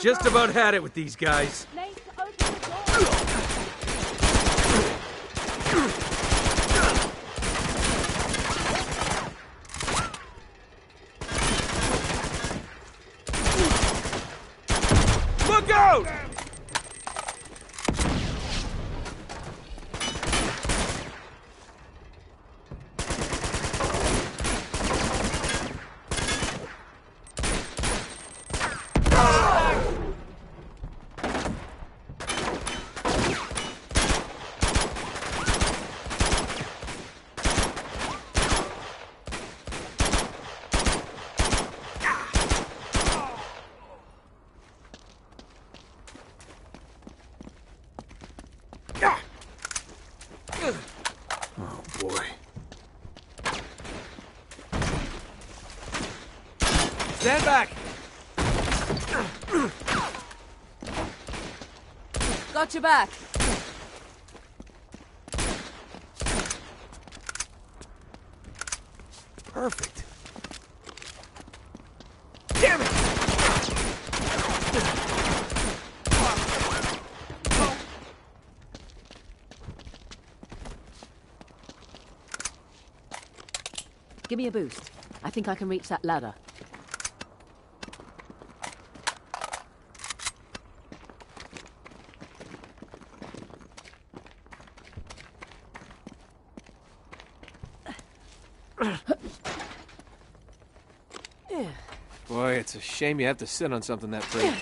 Just about had it with these guys. Nate, open the door. Look out! Oh boy. Stand back! Got your back. Perfect. Damn it! Give me a boost. I think I can reach that ladder. Boy, it's a shame you have to sit on something that big.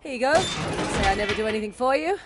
Here you go. Say I never do anything for you.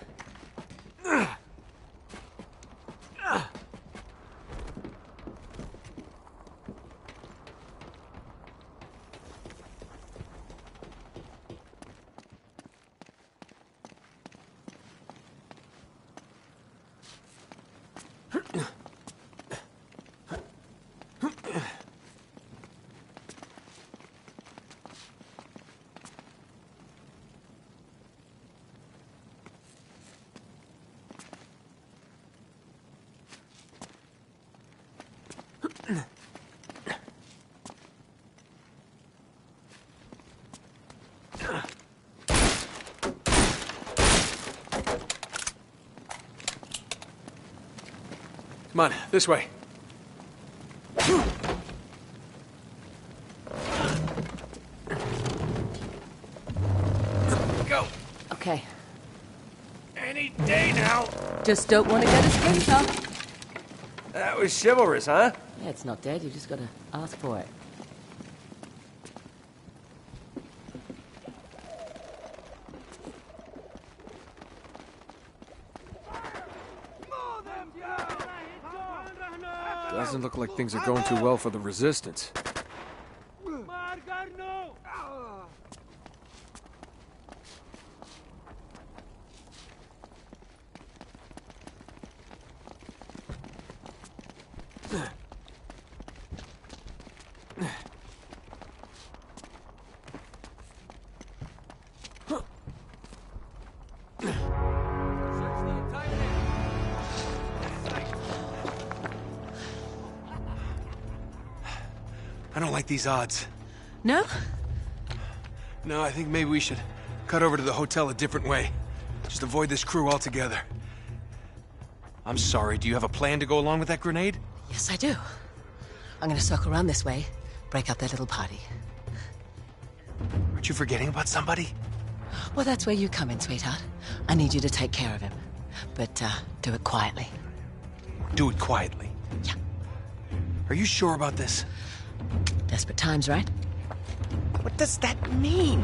Come on, this way. Go! Okay. Any day now! Just don't want to get a splinter. That was chivalrous, huh? Yeah, it's not dead. You just got to ask for it. Doesn't look like things are going too well for the resistance. These odds. No? No, I think maybe we should cut over to the hotel a different way. Just avoid this crew altogether. I'm sorry, do you have a plan to go along with that grenade? Yes, I do. I'm going to circle around this way, break up their little party. Aren't you forgetting about somebody? Well, that's where you come in, sweetheart. I need you to take care of him. But, uh, do it quietly. Do it quietly. Yeah. Are you sure about this? Desperate times, right? What does that mean?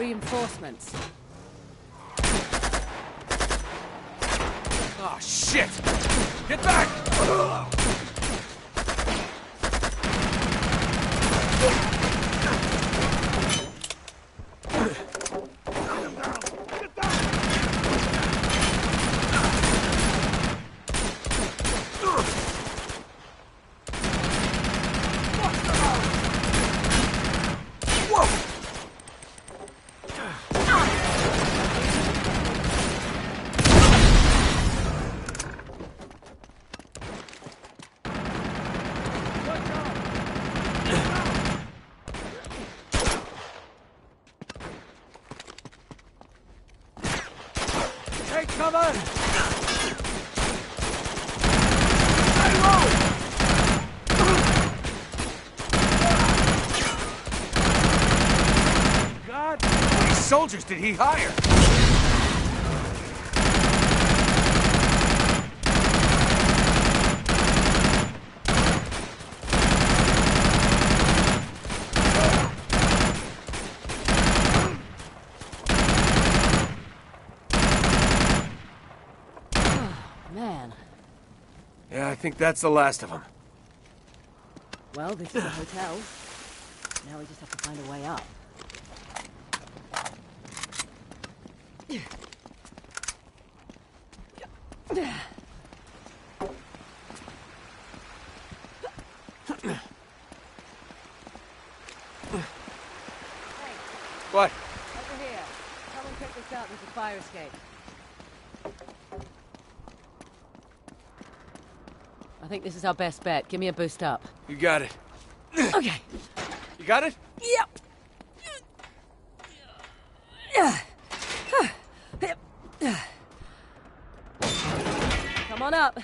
Reinforcements. Oh, shit! Get back! Get down! Whoa! Take cover! God, how many soldiers did he hire? Man. Yeah, I think that's the last of them. Well, this is a hotel. Now we just have to find a way up. What? Over here. Come and pick this up. There's a fire escape. I think this is our best bet. Give me a boost up. You got it. Okay. You got it? Yep. Come on up.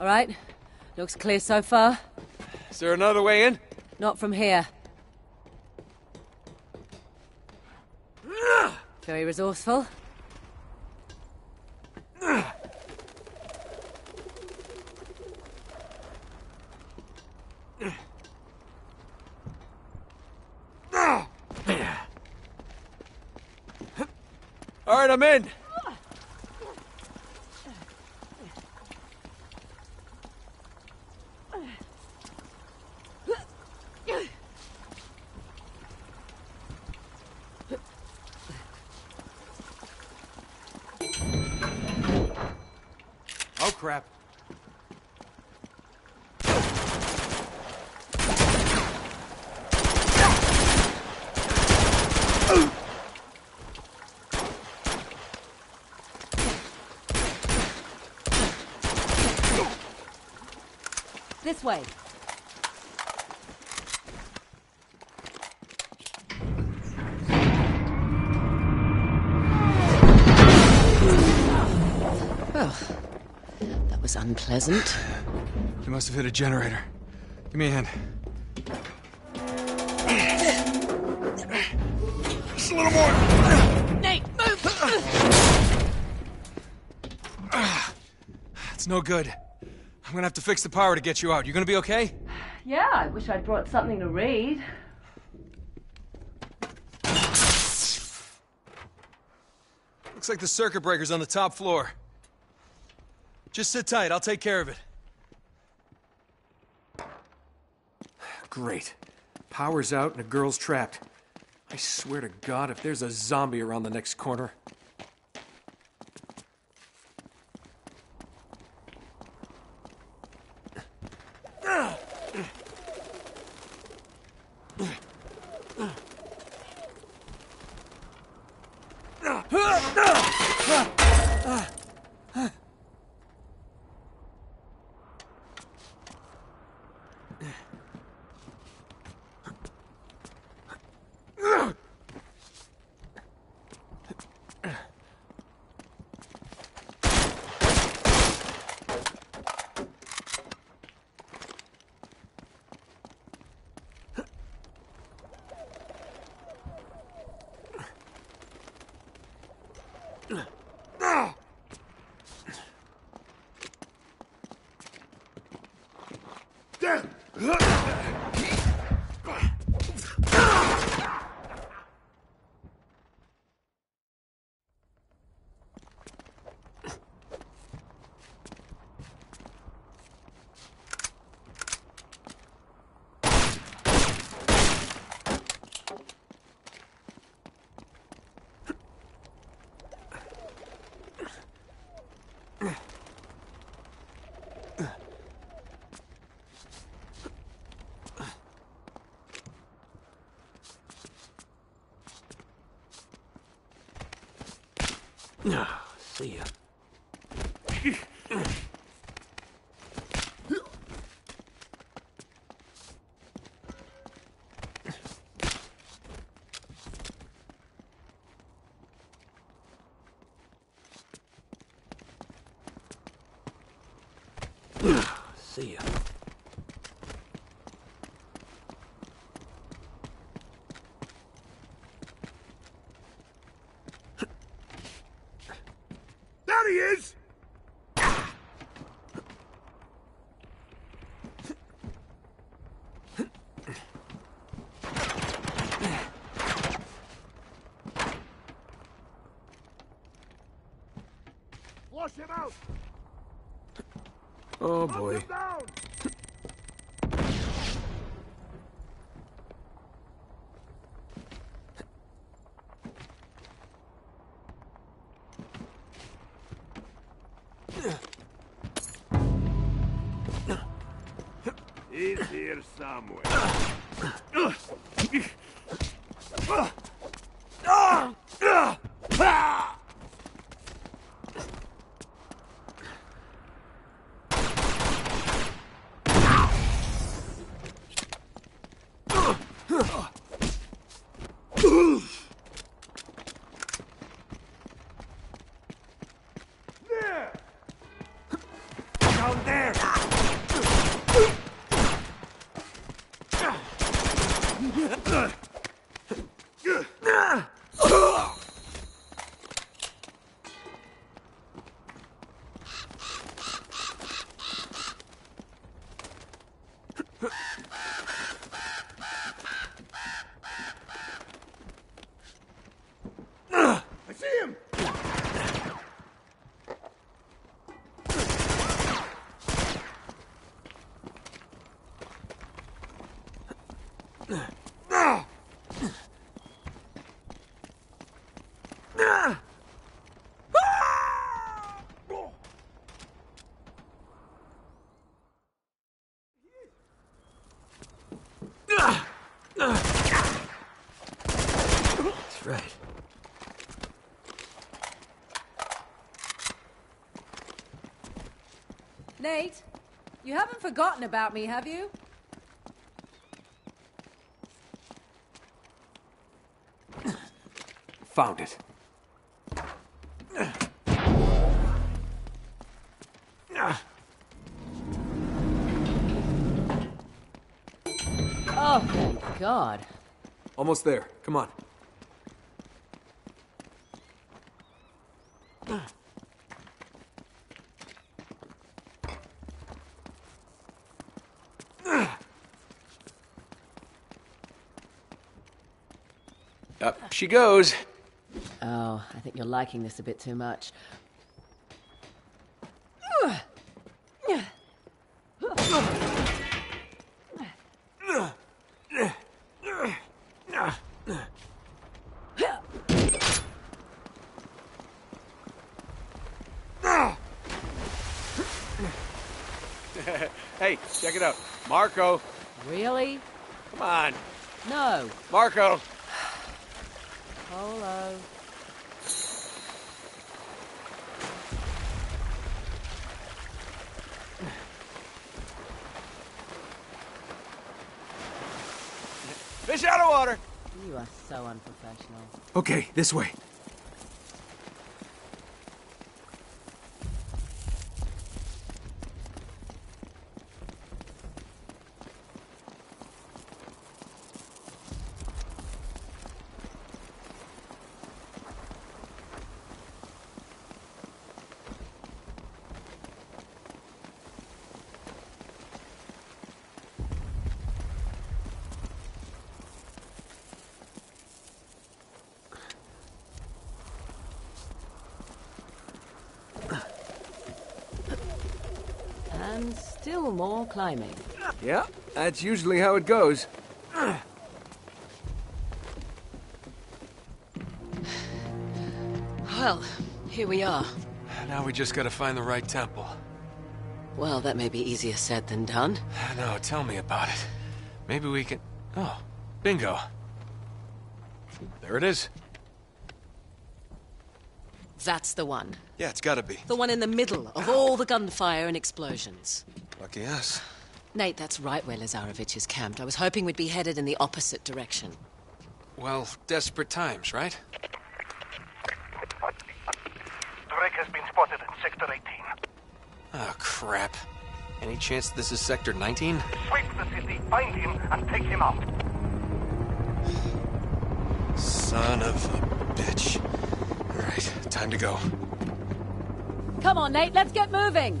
All right. Looks clear so far. Is there another way in? Not from here. Very resourceful. All right, I'm in. Crap. This way. Unpleasant. You must have hit a generator. Give me a hand. Just a little more. Nate, move! It's no good. I'm gonna have to fix the power to get you out. You gonna be okay? Yeah, I wish I'd brought something to read. Looks like the circuit breaker's on the top floor. Just sit tight, I'll take care of it. Great. Power's out and a girl's trapped. I swear to God, if there's a zombie around the next corner. Him out! Oh boy. He's here somewhere. There! Down there! I see him! Right. Nate, you haven't forgotten about me, have you? Found it. Oh, thank God. Almost there. Come on. Up she goes. Oh, I think you're liking this a bit too much. Hey, check it out. Marco. Really? Come on. No. Marco. Polo. Fish out of water. You are so unprofessional. Okay, this way. And still more climbing. Yeah, that's usually how it goes. Well, here we are. Now we just gotta find the right temple. Well, that may be easier said than done. No, tell me about it. Maybe we can... Oh, bingo. There it is. That's the one. Yeah, it's gotta be. The one in the middle of all the gunfire and explosions. Lucky us. Nate, that's right where Lazarevich is camped. I was hoping we'd be headed in the opposite direction. Well, desperate times, right? Drake has been spotted in Sector 18. Oh, crap. Any chance this is Sector 19? Sweep the city, find him, and take him out. Son of a bitch. All right, time to go. Come on, Nate, let's get moving.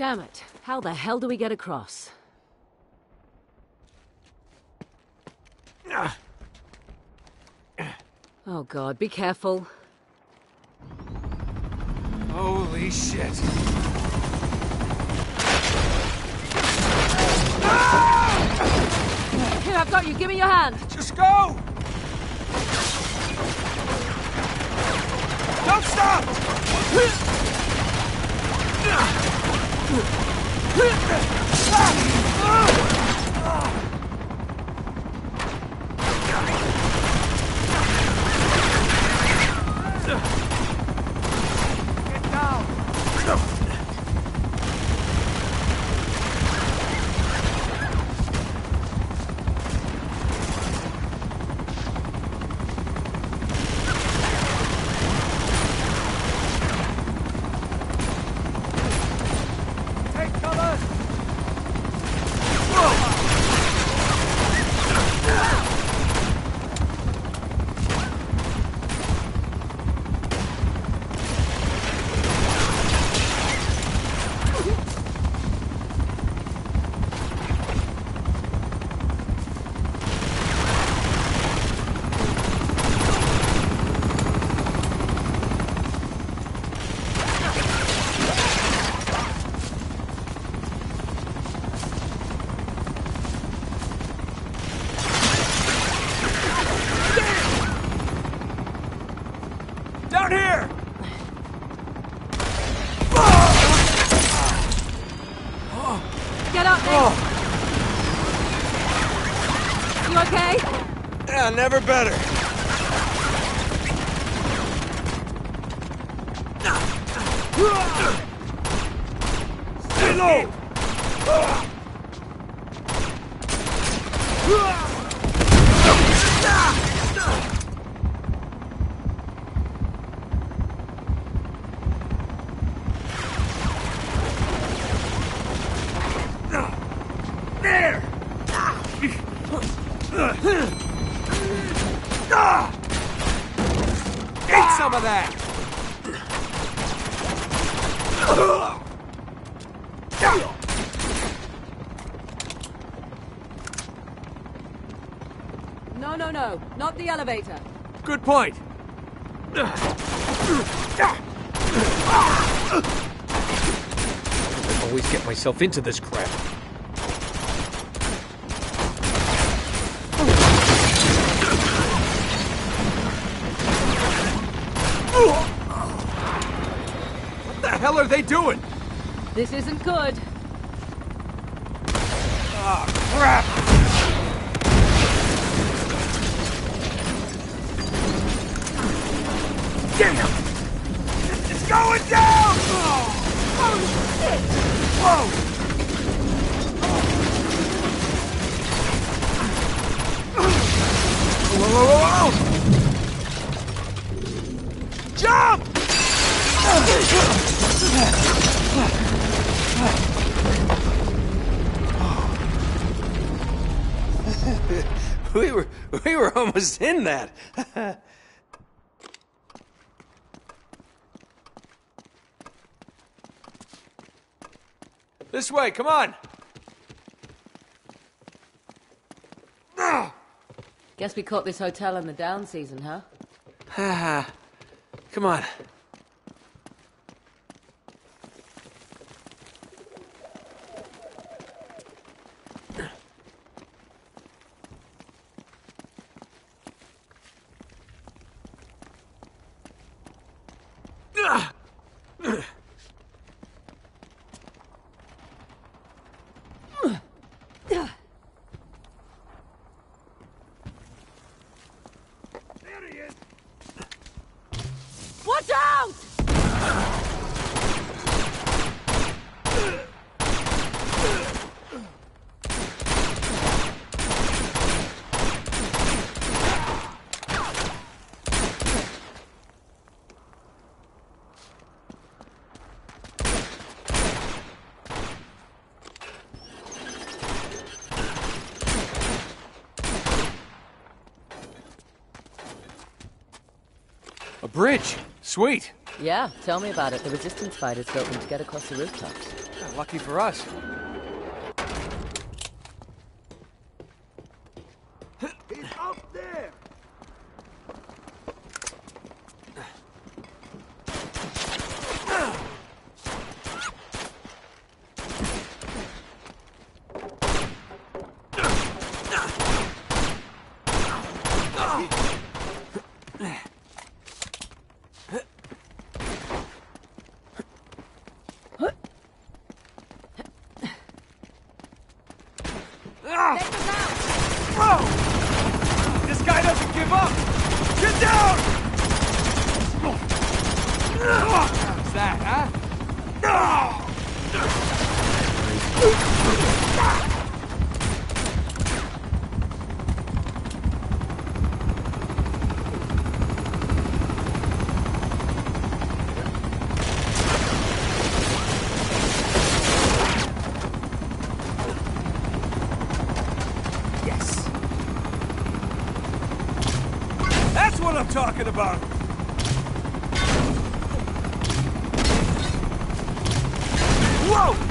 Damn it. How the hell do we get across? Oh god, be careful. Holy shit. Here, I've got you. Give me your hand. Just go! Don't stop! You never better. Stay low! There! Eat some of that! No, no, no. Not the elevator. Good point. I always get myself into this crap. Hell are they doing? This isn't good. Oh, Crap! Damn! It's going down! Oh, Whoa! We were almost in that. this way, come on. Guess we caught this hotel in the down season, huh? Ha ha come on. There Sweet. Yeah, tell me about it. The resistance fighters built them to get across the rooftops. Lucky for us. He's up there! Whoa! This guy doesn't give up! Get down! What's that, huh? Yes. That's what I'm talking about. Whoa!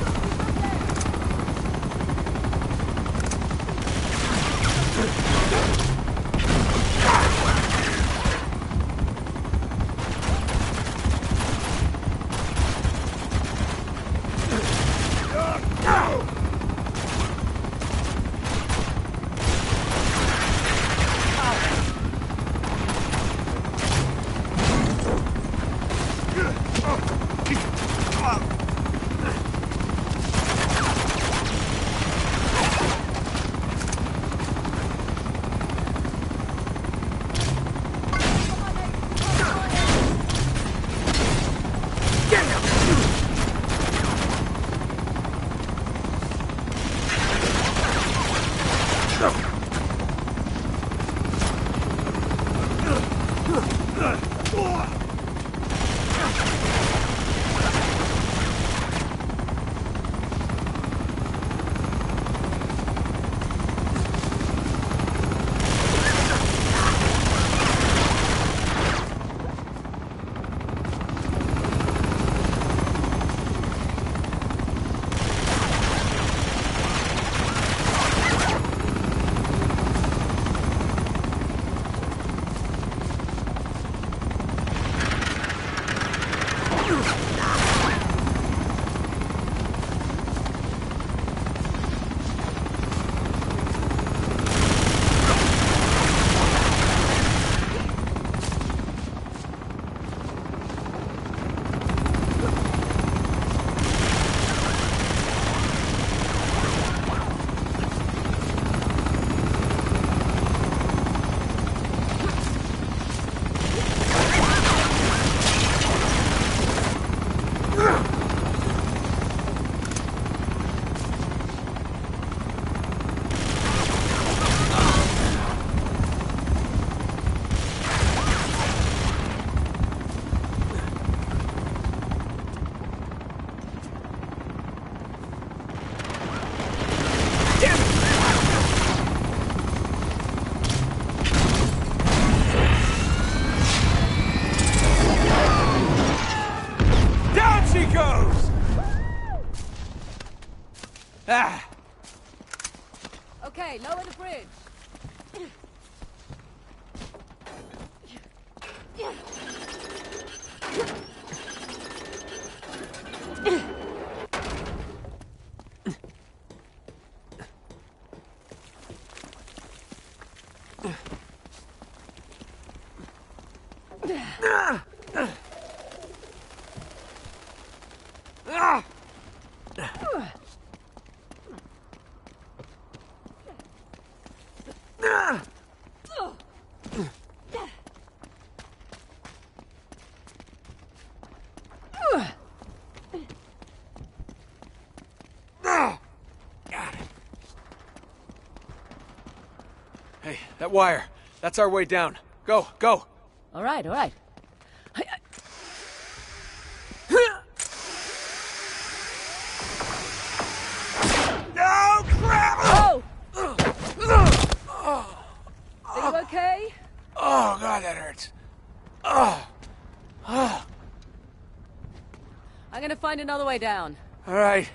That wire. That's our way down. Go, go. All right, all right. No, crap! Oh! Are you okay? Oh, God, that hurts. Oh. I'm gonna find another way down. All right.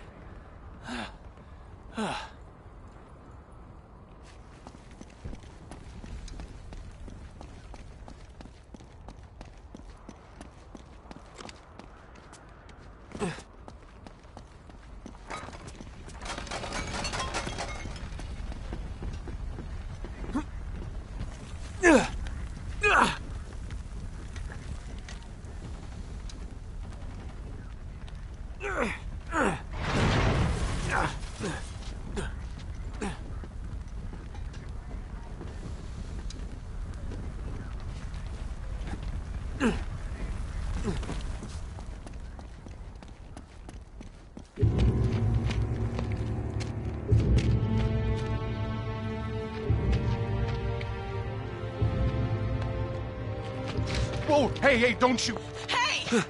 Hey, hey, don't shoot. Hey!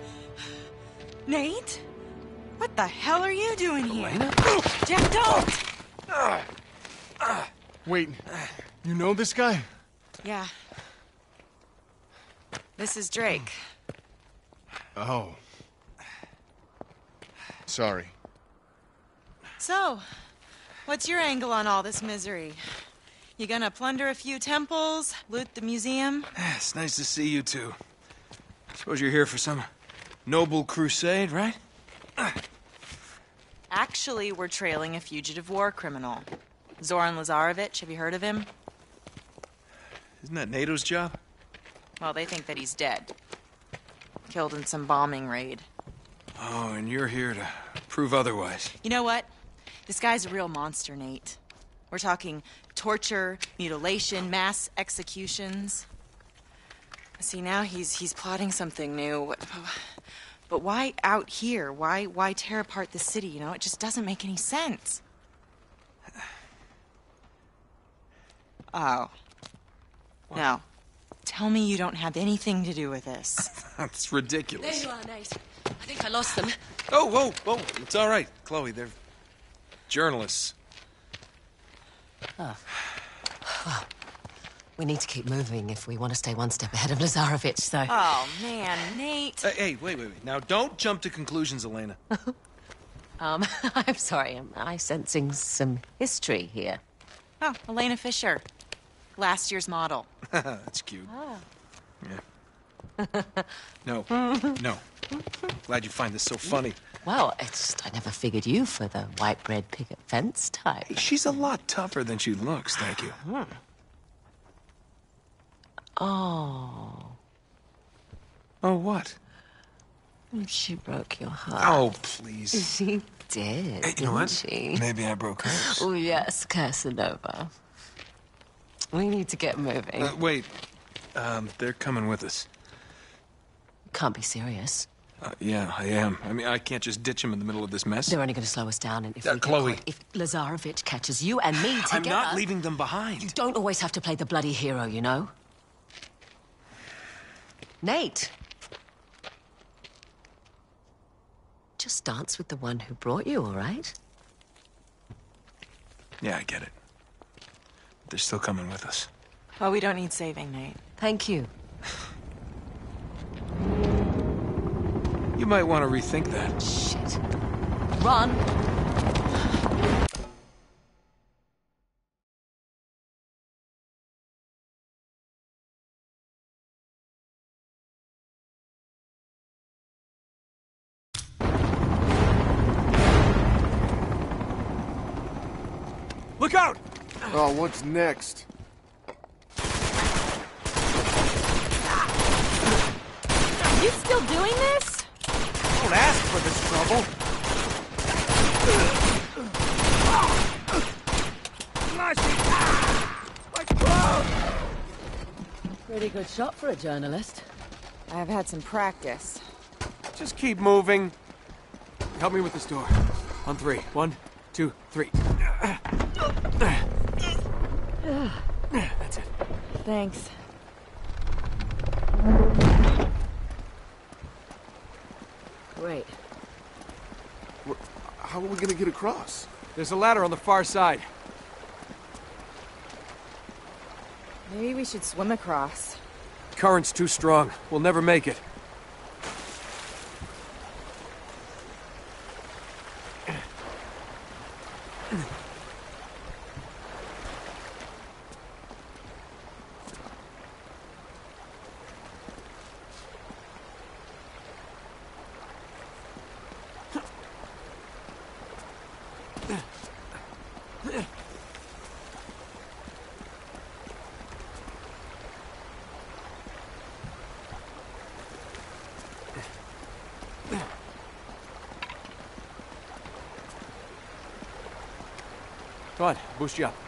Nate? What the hell are you doing here? Jeff, don't! Wait, you know this guy? Yeah. This is Drake. Oh. Sorry. So, what's your angle on all this misery? You gonna plunder a few temples, loot the museum? It's nice to see you two. Suppose you're here for some noble crusade, right? Actually, we're trailing a fugitive war criminal. Zoran Lazarevic, have you heard of him? Isn't that NATO's job? Well, they think that he's dead. Killed in some bombing raid. Oh, and you're here to prove otherwise. You know what? This guy's a real monster, Nate. We're talking torture, mutilation, mass executions. See, now he's he's plotting something new. But why out here? Why why tear apart the city? You know, it just doesn't make any sense. Oh. No. Tell me you don't have anything to do with this. That's ridiculous. There ridiculous. you are, Nate. I think I lost them. Oh, whoa, whoa. It's all right, Chloe. They're journalists. We need to keep moving if we want to stay one step ahead of Lazarevic, so... Oh man, Nate. Hey, hey, wait, wait, wait. Now, don't jump to conclusions, Elena. Um, I'm sorry, am I sensing some history here? Oh, Elena Fisher. Last year's model. That's cute. Yeah. no, no. Glad you find this so funny. Well, it's just I never figured you for the white bread picket fence type. She's a lot tougher than she looks, thank you. Oh, Oh, what? she broke your heart. Oh, please. She did, Hey, you know what? she? Maybe I broke hers. Oh, yes, Casanova. We need to get moving. Uh, wait. Um, they're coming with us. Can't be serious. Uh, yeah, I am. I mean, I can't just ditch them in the middle of this mess. They're only going to slow us down, and if Uh, Chloe. caught- if Lazarevic catches you and me together, I'm not leaving them behind. You don't always have to play the bloody hero, you know. Nate, just dance with the one who brought you, all right? Yeah, I get it. But they're still coming with us. Well, we don't need saving, Nate. Thank you. You might want to rethink that. Shit. Run. What's next? You still doing this? Don't ask for this trouble. Pretty good shot for a journalist. I've had some practice. Just keep moving. Help me with this door. On three. One, two, three. That's it. Thanks. Great. How are we gonna get across? There's a ladder on the far side. Maybe we should swim across. Current's too strong. We'll never make it. Come boost you up.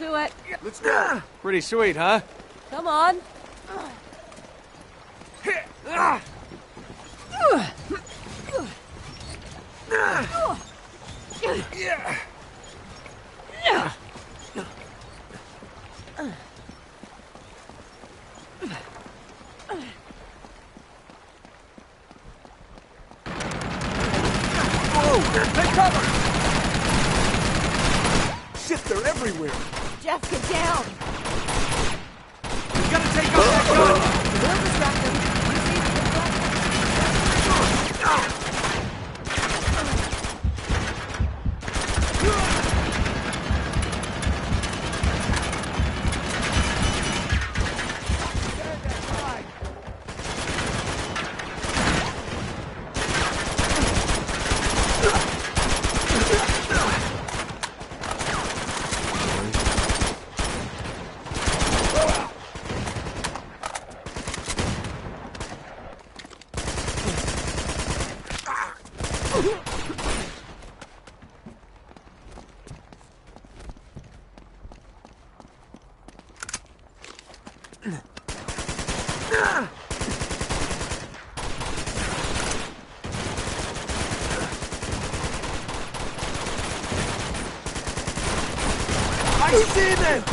Do it? Let's go. Pretty sweet, huh? Come on. Shit, they're everywhere. Jeff, get down. You gotta take out that gun! We'll distract them. You see if you can distract them. I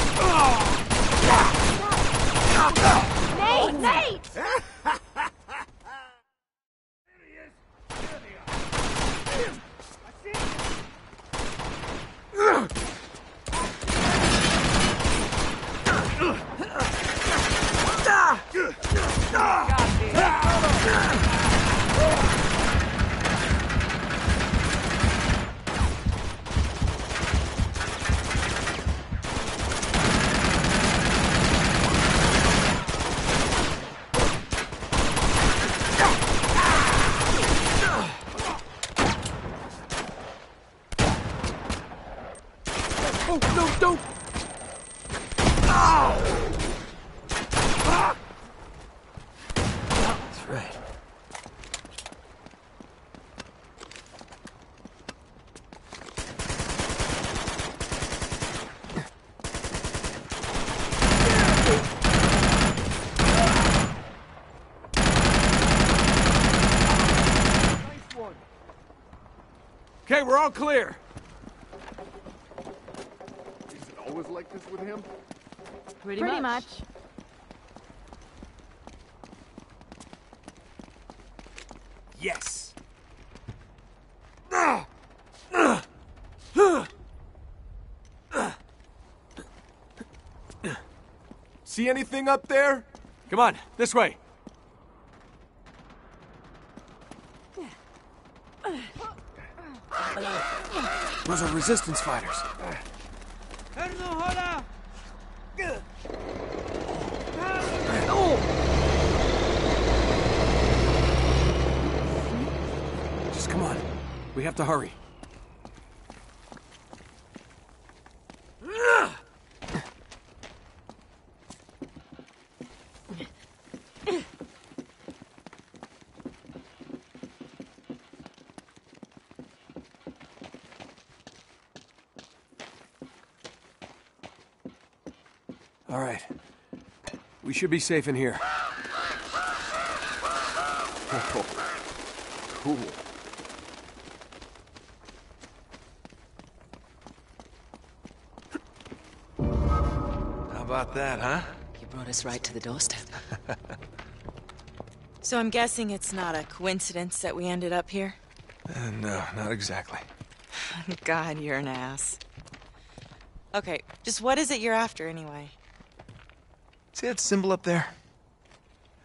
we're all clear. Is it always like this with him? Pretty, Pretty much. much. Yes. See anything up there? Come on, this way. Resistance fighters. Just come on. We have to hurry. All right. We should be safe in here. Oh, cool. How about that, huh? You brought us right to the doorstep. So I'm guessing it's not a coincidence that we ended up here? Uh, no, not exactly. God, you're an ass. Okay, just what is it you're after anyway? See that symbol up there?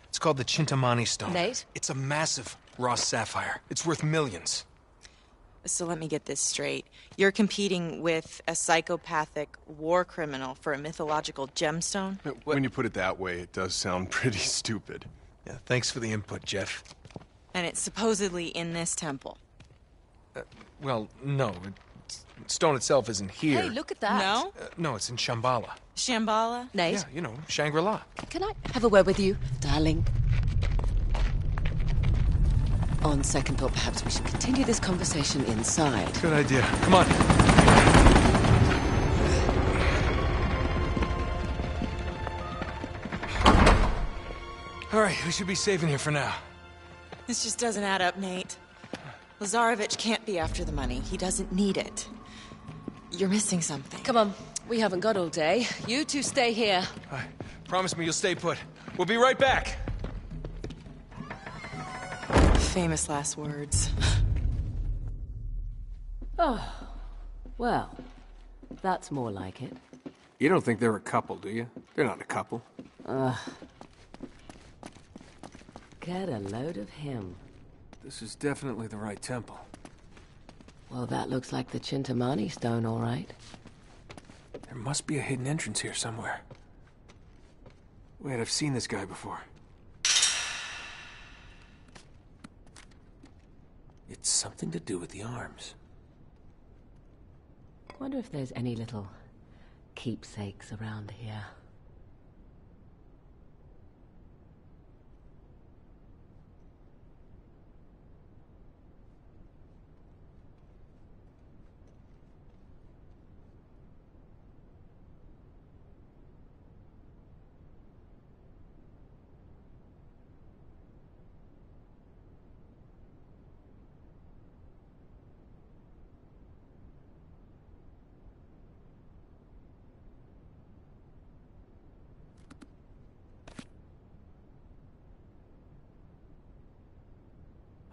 It's called the Chintamani stone. Nate? It's a massive raw sapphire. It's worth millions. So let me get this straight. You're competing with a psychopathic war criminal for a mythological gemstone? When you put it that way, it does sound pretty stupid. Yeah, thanks for the input, Jeff. And it's supposedly in this temple. Uh, well, no. It, stone itself isn't here. Hey, look at that. No? Uh, no, it's in Shambhala. Shambhala? Nate, Yeah, you know, Shangri-La. can I have a word with you, darling? On second thought, perhaps we should continue this conversation inside. Good idea. Come on. All right, we should be safe in here for now. This just doesn't add up, Nate. Lazarevic can't be after the money. He doesn't need it. You're missing something. Come on, we haven't got all day. You two stay here. All right, promise me you'll stay put. We'll be right back. Famous last words. Oh. Well, that's more like it. You don't think they're a couple, do you? They're not a couple. Ugh. Get a load of him. This is definitely the right temple. Well, that looks like the Chintamani stone, all right. There must be a hidden entrance here somewhere. Wait, I've seen this guy before. It's something to do with the arms. Wonder if there's any little keepsakes around here.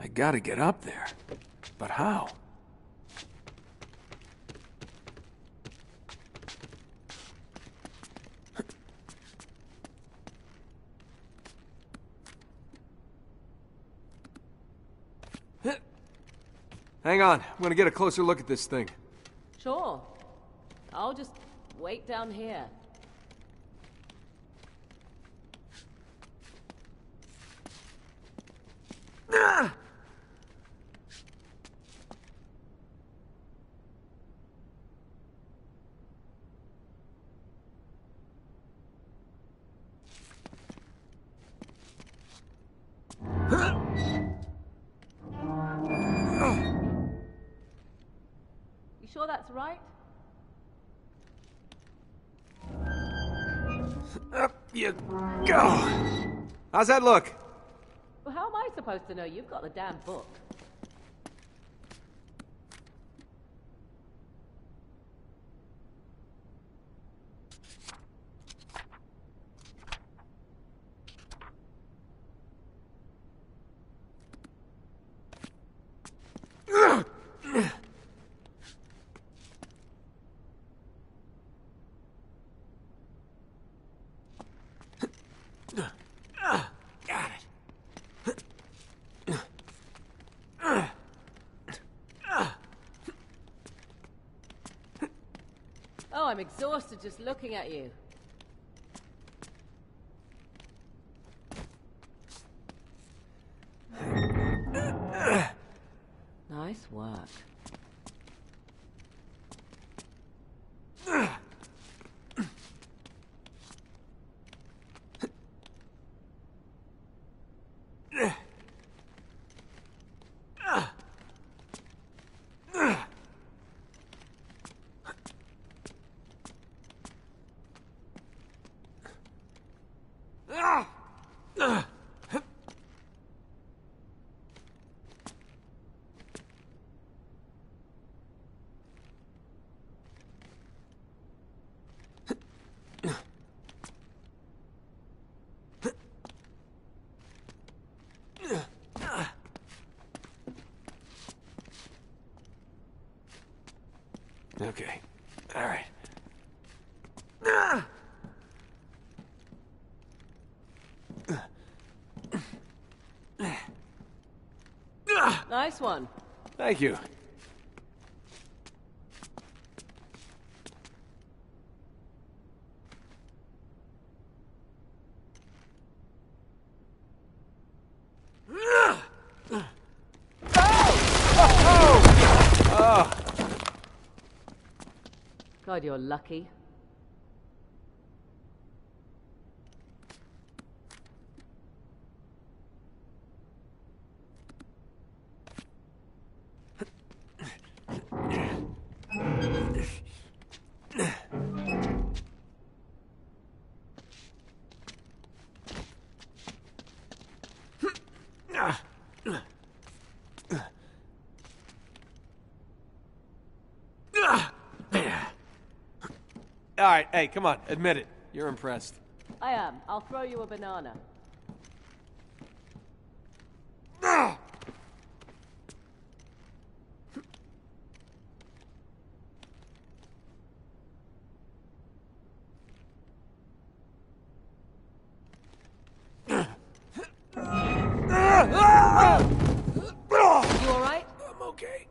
I gotta get up there. But how? Hang on, I'm gonna get a closer look at this thing. Sure. I'll just wait down here. You Up you go. How's that look? Well, how am I supposed to know you've got the damn book? Got it. Oh, I'm just looking at you. Nice work. Okay. All right. Ah! Nice one. Thank you. God, you're lucky. All right, hey, come on, admit it. You're impressed. I am. I'll throw you a banana. You all right? I'm okay.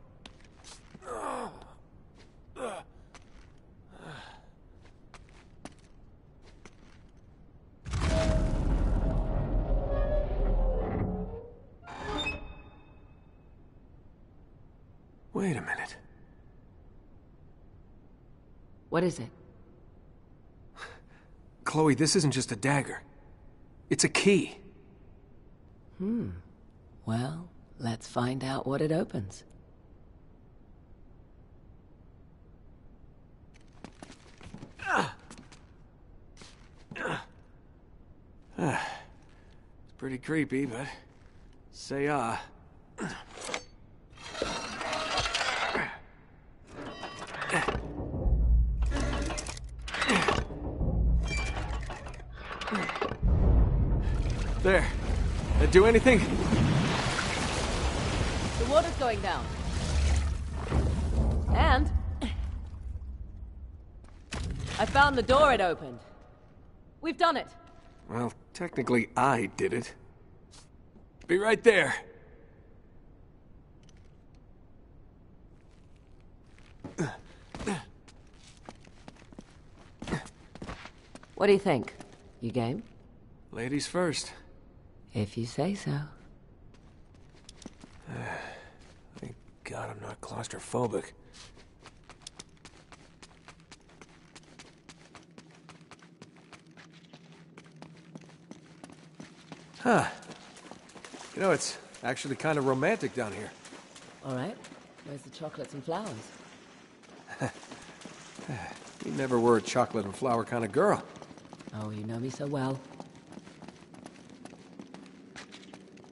Wait a minute. What is it? Chloe, this isn't just a dagger. It's a key. Hmm. Well, let's find out what it opens. It's pretty creepy, but say ah. Do anything? The water's going down. And I found the door it opened. We've done it. Well, technically I did it. Be right there. What do you think? You game? Ladies first. If you say so. Thank God I'm not claustrophobic. Huh. You know, it's actually kind of romantic down here. All right. Where's the chocolates and flowers? You never were a chocolate and flower kind of girl. Oh, you know me so well.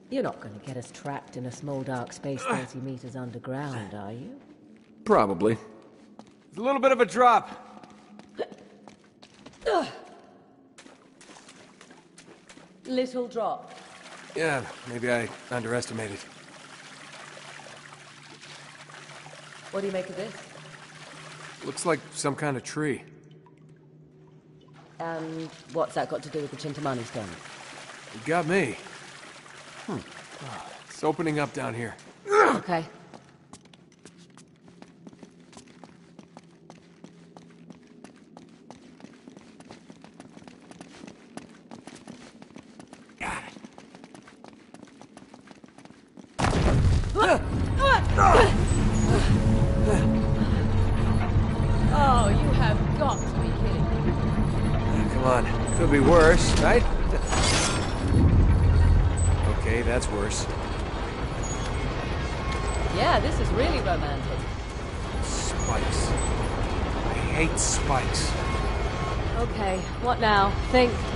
You're not going to get us trapped in a small dark space ah. 30 meters underground, are you? Probably. It's a little bit of a drop. Little drop. Yeah, maybe I underestimated. What do you make of this? Looks like some kind of tree. And what's that got to do with the Chintamani stone? You got me. Hmm. It's opening up down here. Okay. Think.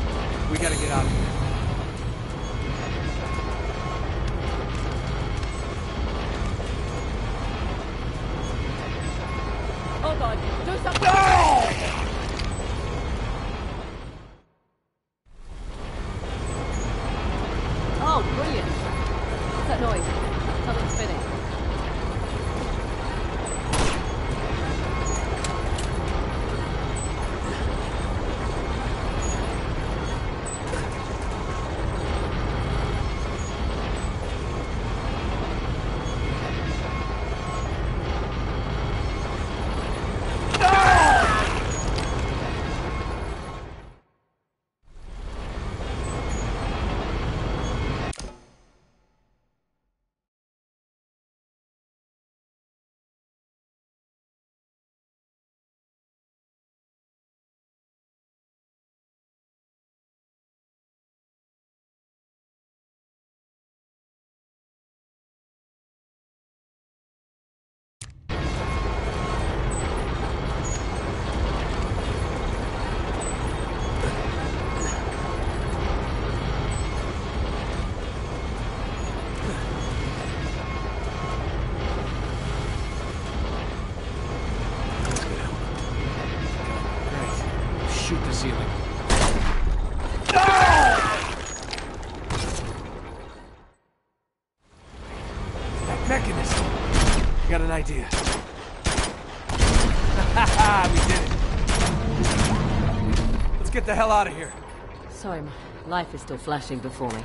An idea. we did it. Let's get the hell out of here. Sorry, my life is still flashing before me.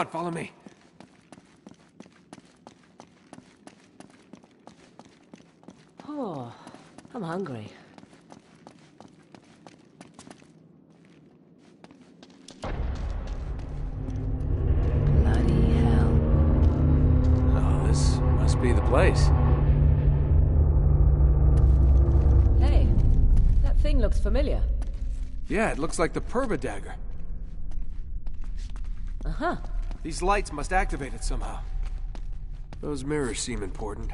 On, follow me. Oh, I'm hungry. Bloody hell. Oh, this must be the place. Hey, that thing looks familiar. Yeah, it looks like the Phurba dagger. Uh-huh. These lights must activate it somehow. Those mirrors seem important.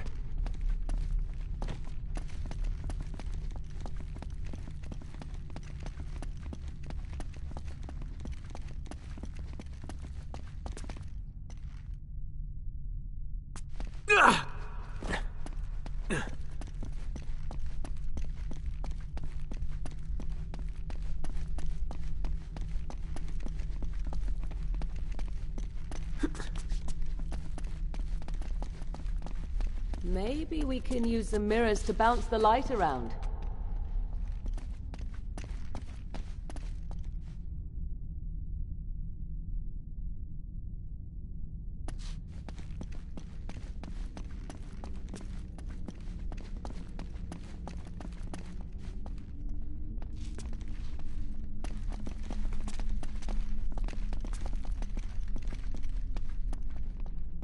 can use the mirrors to bounce the light around.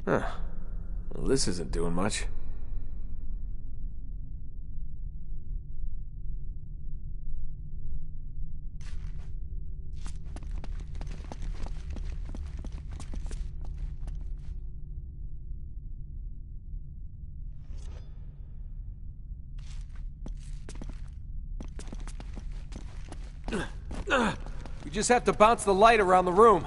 Huh. Well, this isn't doing much. Just have to bounce the light around the room.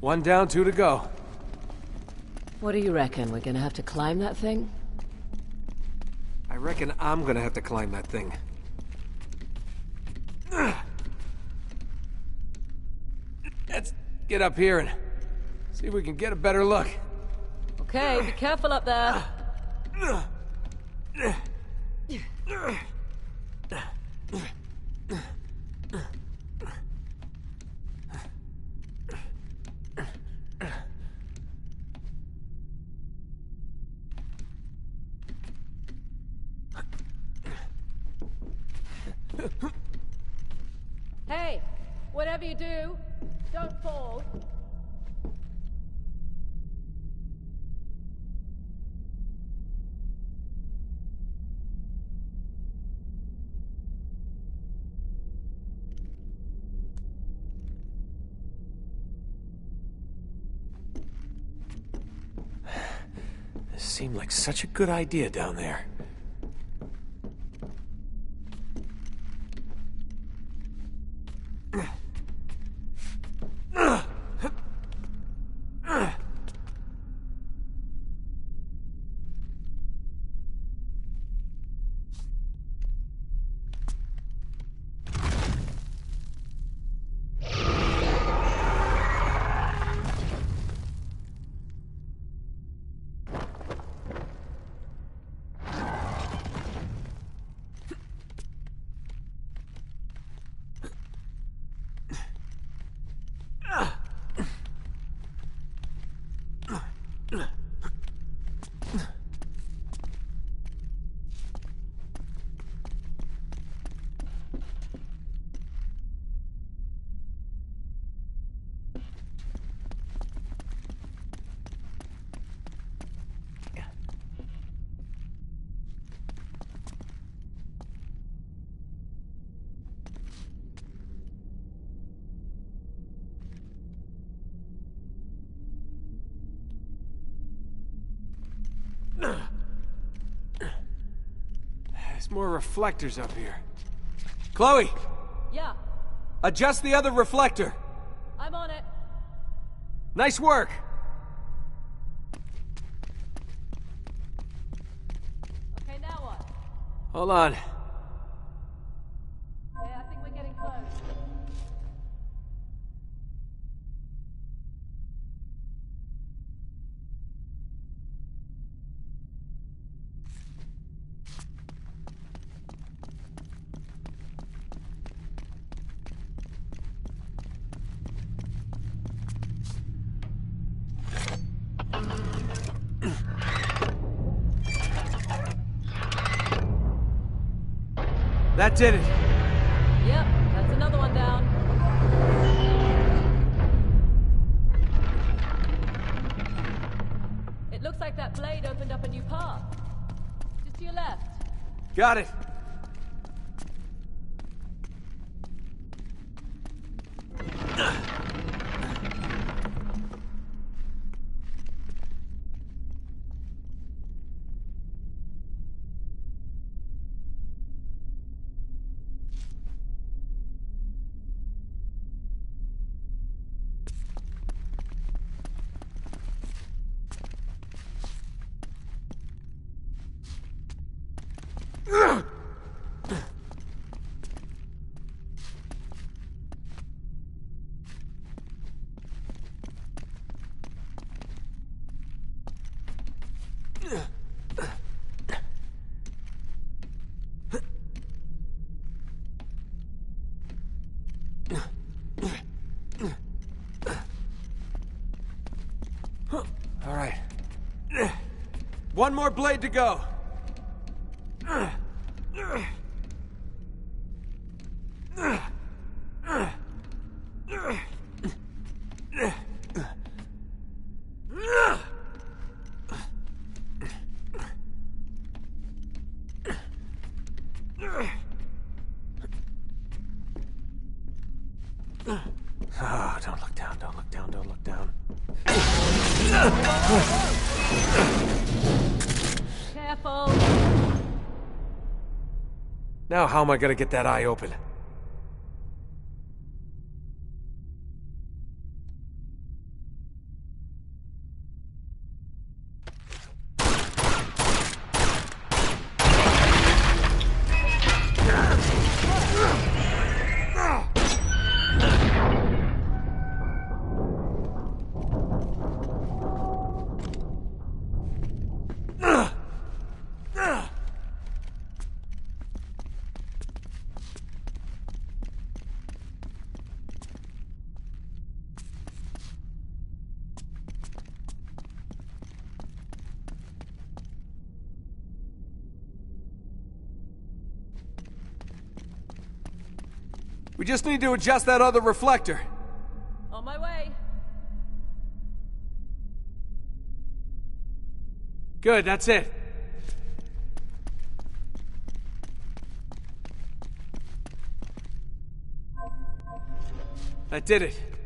One down, two to go. What do you reckon? We're gonna have to climb that thing? I reckon I'm gonna have to climb that thing. Let's get up here and see if we can get a better look. Okay, be careful up there. Hey, whatever you do, don't fall. This seemed like such a good idea down there. There's more reflectors up here. Chloe, Yeah, adjust the other reflector. I'm on it. Nice work. Okay, now what? Hold on. Did it. All right. One more blade to go. How am I gonna get that eye open? Just need to adjust that other reflector. On my way. Good, that's it. That did it.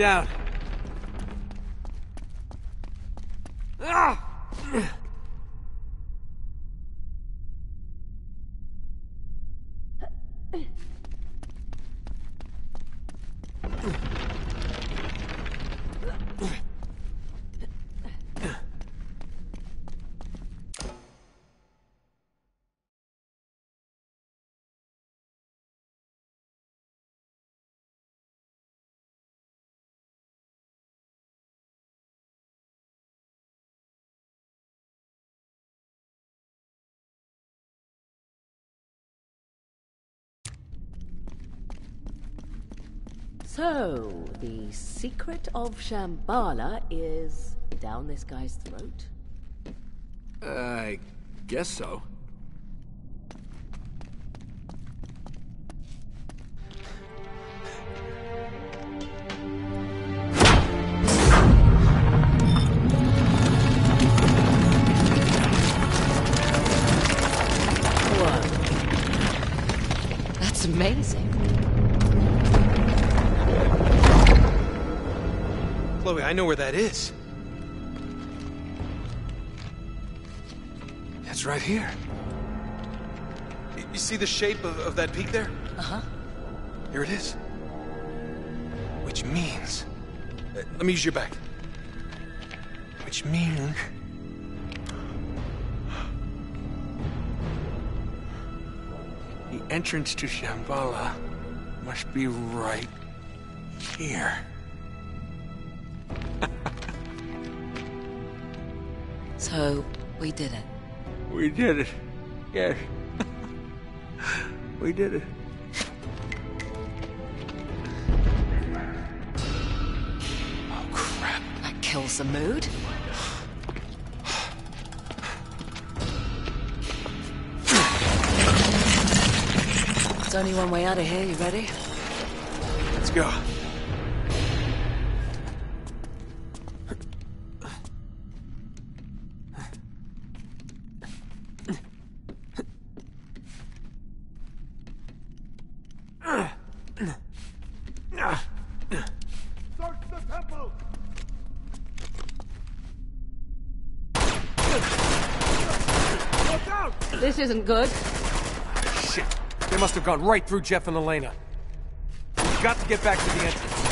Down. Ah! So, the secret of Shambhala is down this guy's throat? I guess so. I know where that is. That's right here. You see the shape of, of that peak there? Uh-huh. Here it is. Which means... uh, let me use your back. Which means... The entrance to Shambhala must be right here. So, we did it. We did it. Yes. we did it. Oh, crap. That kills the mood. There's only one way out of here, you ready? Let's go. isn't good. Shit. They must have gone right through Jeff and Elena. We've got to get back to the entrance.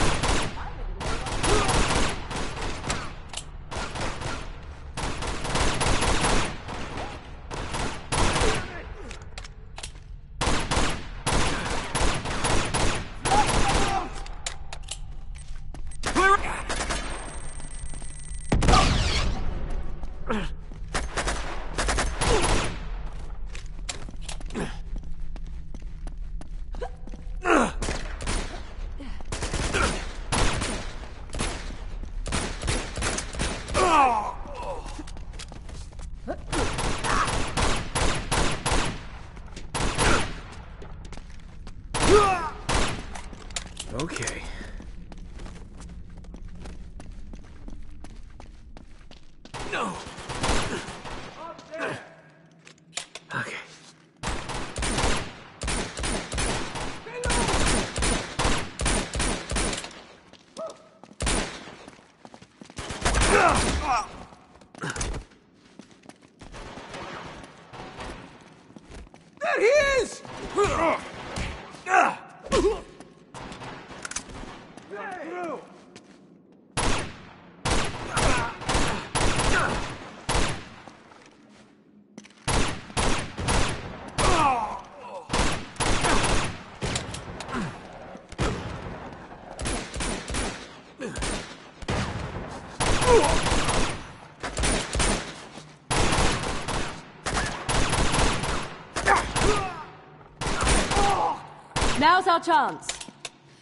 Now's our chance.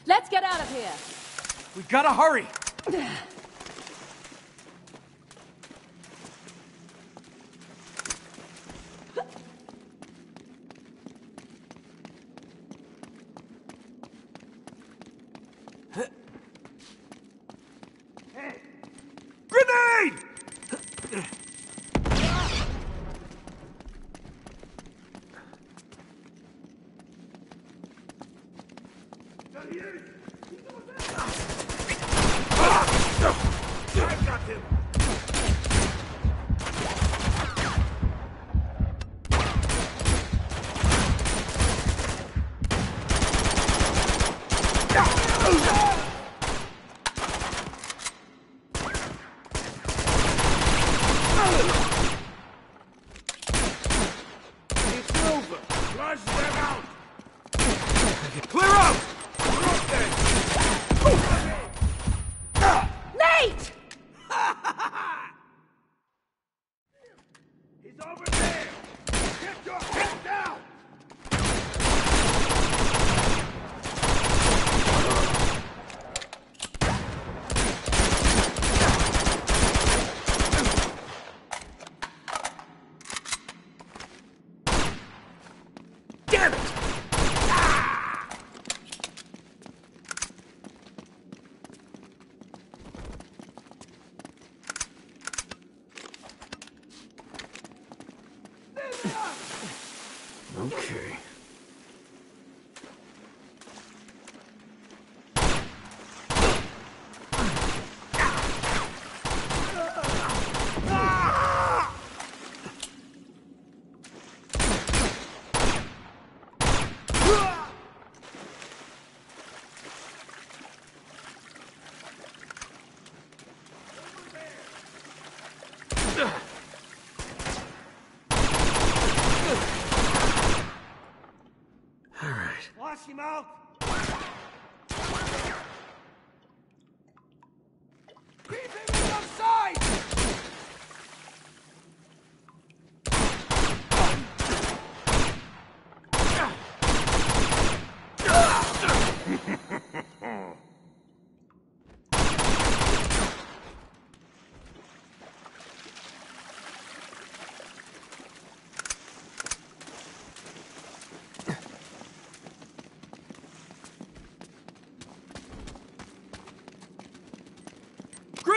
Let's get out of here. We've got to hurry.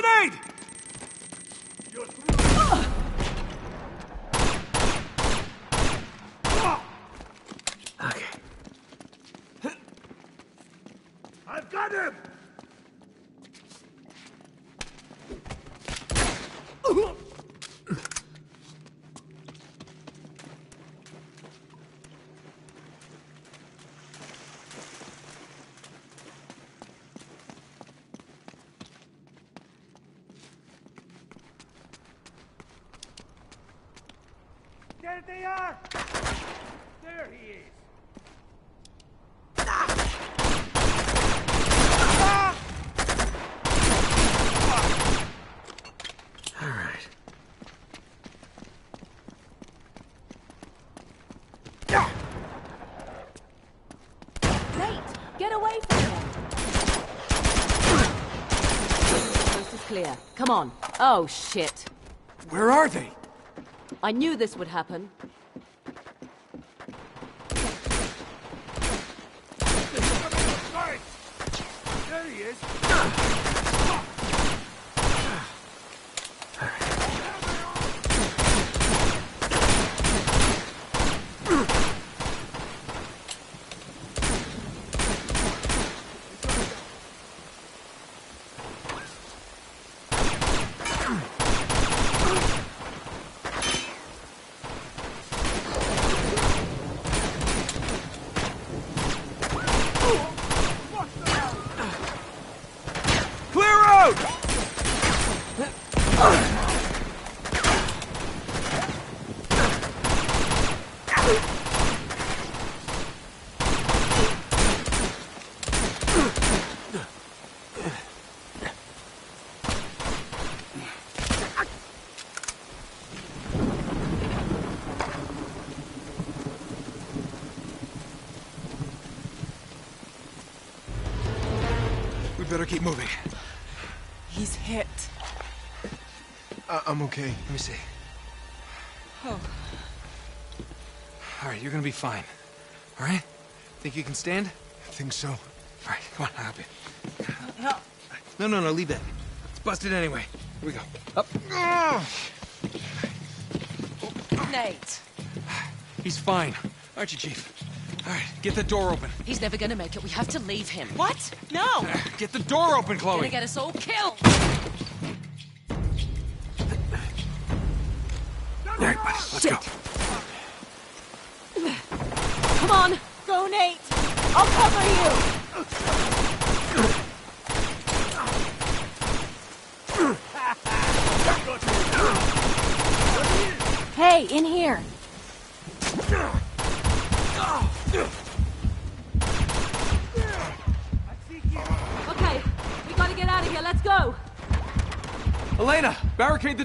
grenade! Okay. I've got him! Come on. Oh, shit. Where are they? I knew this would happen. Right! There he is! Clear out! We better keep moving. He's hit. Uh, I'm okay. Let me see. Oh. All right, you're gonna be fine. All right? Think you can stand? I think so. All right, come on, I'll help you. No. No, no, no, leave that. It's busted anyway. Here we go. Up. Nate. He's fine. Aren't you, Chief? All right, get the door open. He's never gonna make it. We have to leave him. What? No. Uh, get the door open, Chloe! Gonna get us all killed.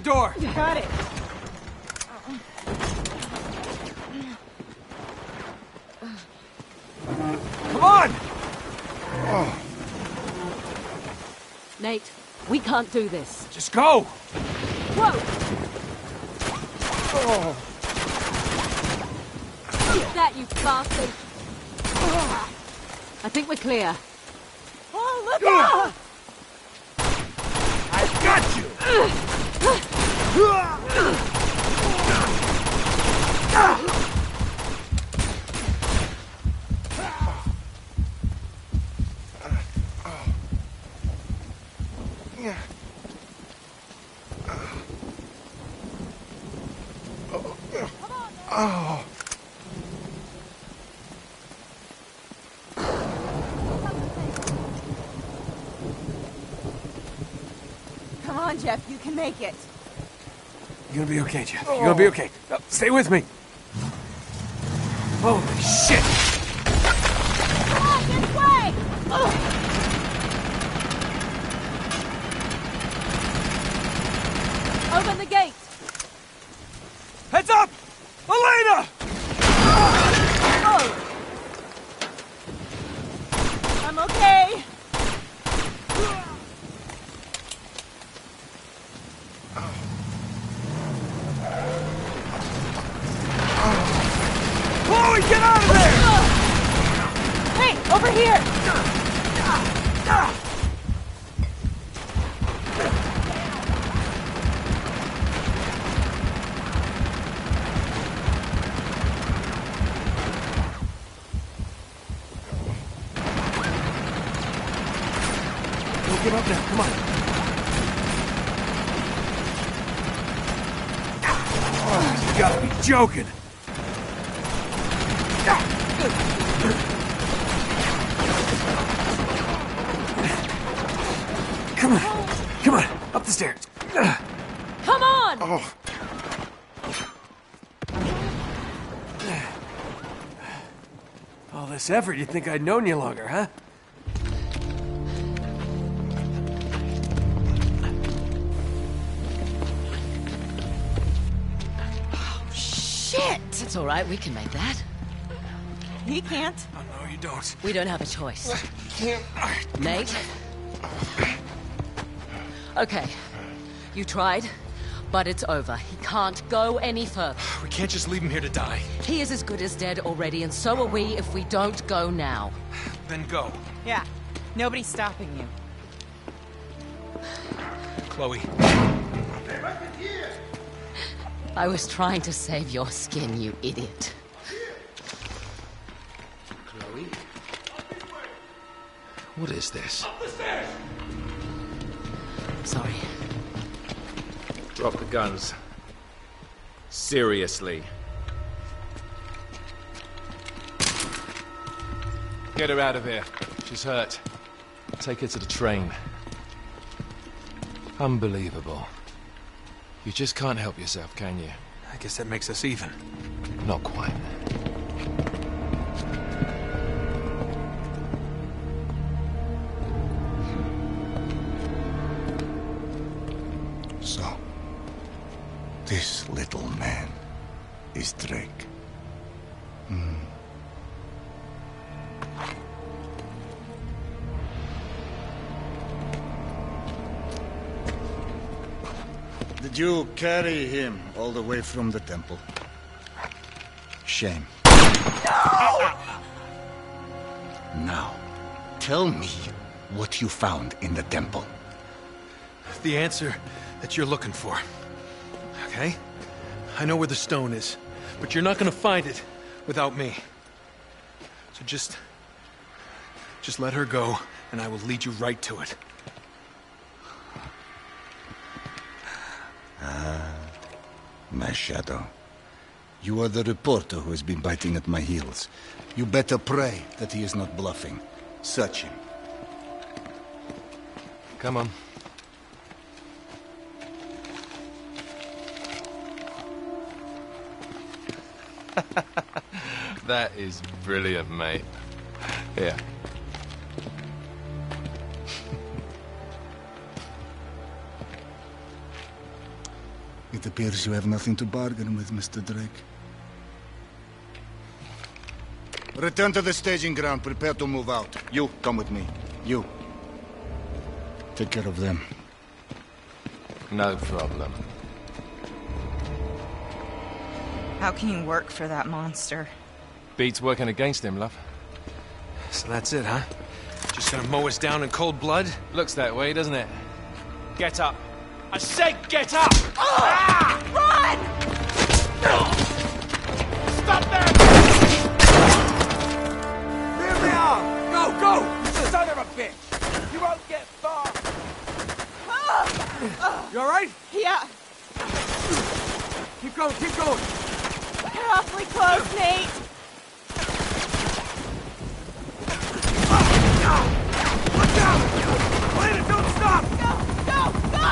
Barricade the door. Got it. Come on! Nate, we can't do this. Just go. Whoa! Oh. Take that, you bastard! I think we're clear. Oh, look out! I've got you! Come on, Jeff. You can make it. You're gonna be okay, Jeff. You're gonna be okay. Uh, stay with me. Holy shit! Come on, this way! Open the gate! joking. Come on. Come on. Up the stairs. Come on! Oh. All this effort, you'd think I'd known you longer, huh? Right, we can make that. He can't. Oh, no, you don't. We don't have a choice. can't Nate? Okay. You tried, but it's over. He can't go any further. We can't just leave him here to die. He is as good as dead already, and so are we if we don't go now. Then go. Yeah. Nobody's stopping you. Chloe. I was trying to save your skin, you idiot. Chloe? What is this? Up the stairs! Sorry. Drop the guns. Seriously. Get her out of here. She's hurt. Take her to the train. Unbelievable. You just can't help yourself, can you? I guess that makes us even. Not quite. So, this little man is Drake. Did you carry him all the way from the temple? Shame. Now, tell me what you found in the temple. The answer that you're looking for. Okay? I know where the stone is, but you're not gonna find it without me. So just. Just let her go, and I will lead you right to it. Ah, my shadow. You are the reporter who has been biting at my heels. You better pray that he is not bluffing. Search him. Come on. that is brilliant, mate. Here. It appears you have nothing to bargain with, Mr. Drake. Return to the staging ground. Prepare to move out. You, come with me. You. Take care of them. No problem. How can you work for that monster? Beats working against him, love. So that's it, huh? Just gonna mow us down in cold blood? Looks that way, doesn't it? Get up. I said get up! Ah! Run! Stop there! Here we are! Go, go! Son of a bitch! You won't get far! You alright? Yeah, Keep going, keep going! you're awfully close, Nate. Look out! Lena, don't stop! Go, go, go!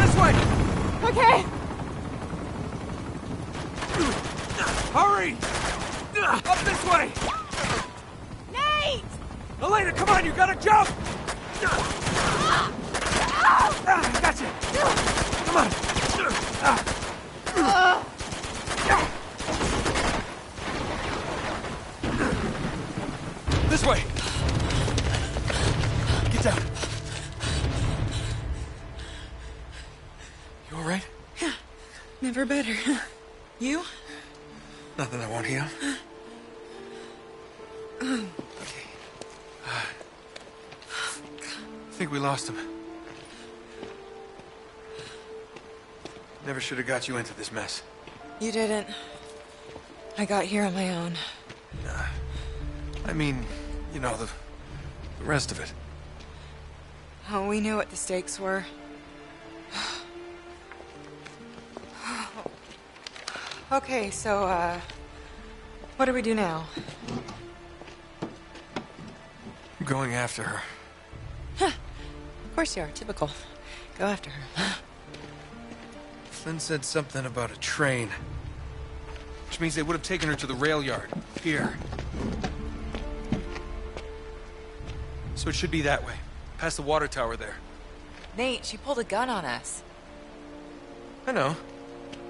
This way! Okay. Hurry! Up this way! Nate! Elena, come on, you gotta jump! Ah, Gotcha! Come on! Ah. This way! Get down! You alright? Never better. You? Nothing I won't heal. okay. I think we lost him. Never should have got you into this mess. You didn't. I got here on my own. I mean, you know, the, the rest of it. Oh, we knew what the stakes were. Okay, so, uh, what do we do now? I'm going after her. Of course you are. Typical. Go after her. Flynn said something about a train. Which means they would have taken her to the rail yard. Here. So it should be that way. Past the water tower there. Nate, she pulled a gun on us. I know.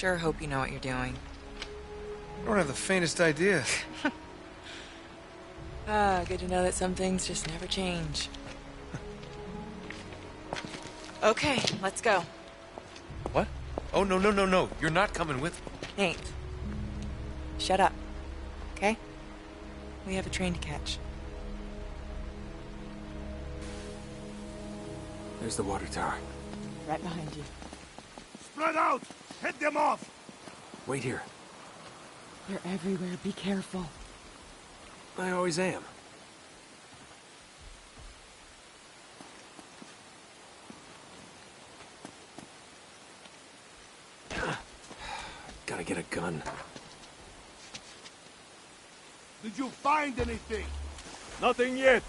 Sure hope you know what you're doing. I don't have the faintest idea. Ah, good to know that some things just never change. okay, let's go. What? Oh, no, no, no, no. You're not coming with me. Nate, shut up. Okay? We have a train to catch. There's the water tower. Right behind you. Spread out! Head them off! Wait here. They're everywhere. Be careful. I always am. Gotta get a gun. Did you find anything? Nothing yet.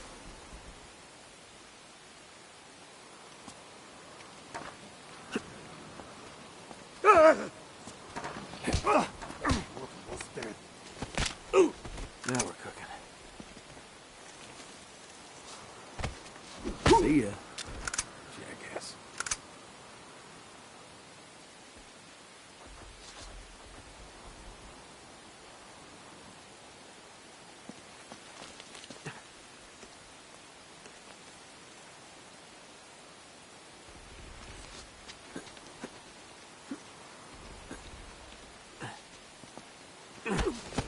Ugh!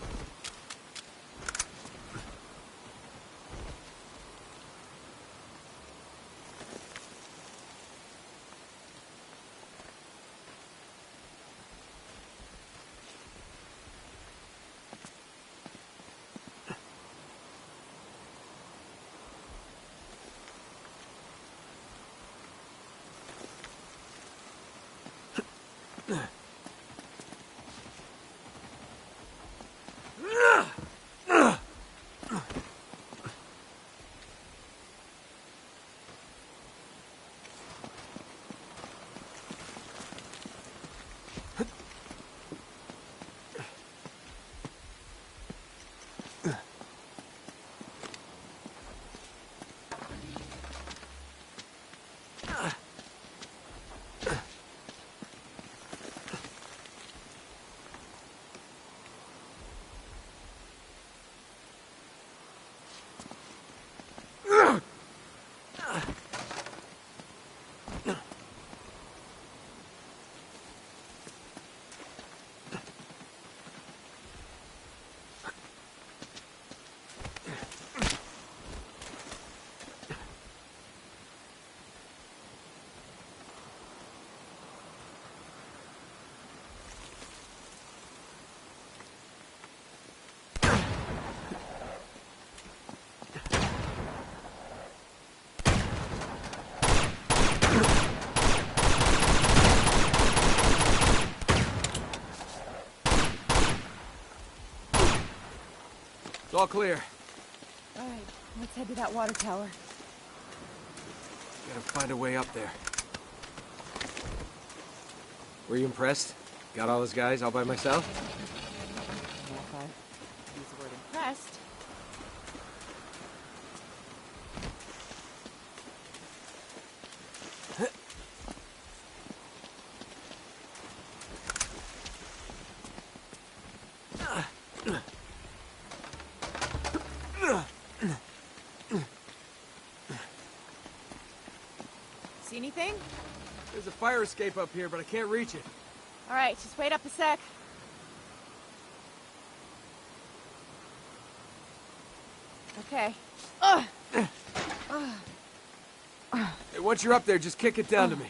all clear. All right, let's head to that water tower. Gotta find a way up there. Were you impressed? Got all those guys all by myself? fire escape up here, but I can't reach it. All right, just wait up a sec. Okay. Ugh. Hey, once you're up there, just kick it down to me.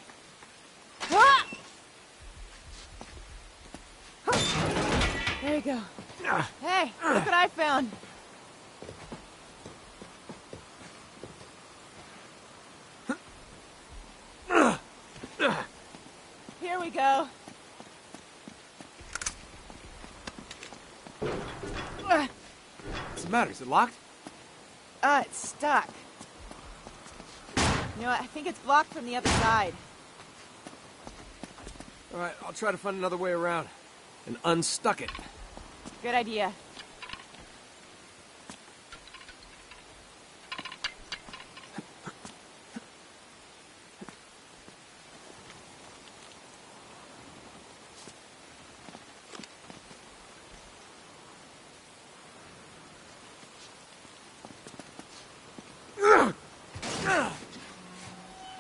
There you go. Ah. Hey, look what I found. Matter? Is it locked? Uh, it's stuck. You know? I think it's blocked from the other side. All right, I'll try to find another way around and unstuck it. Good idea.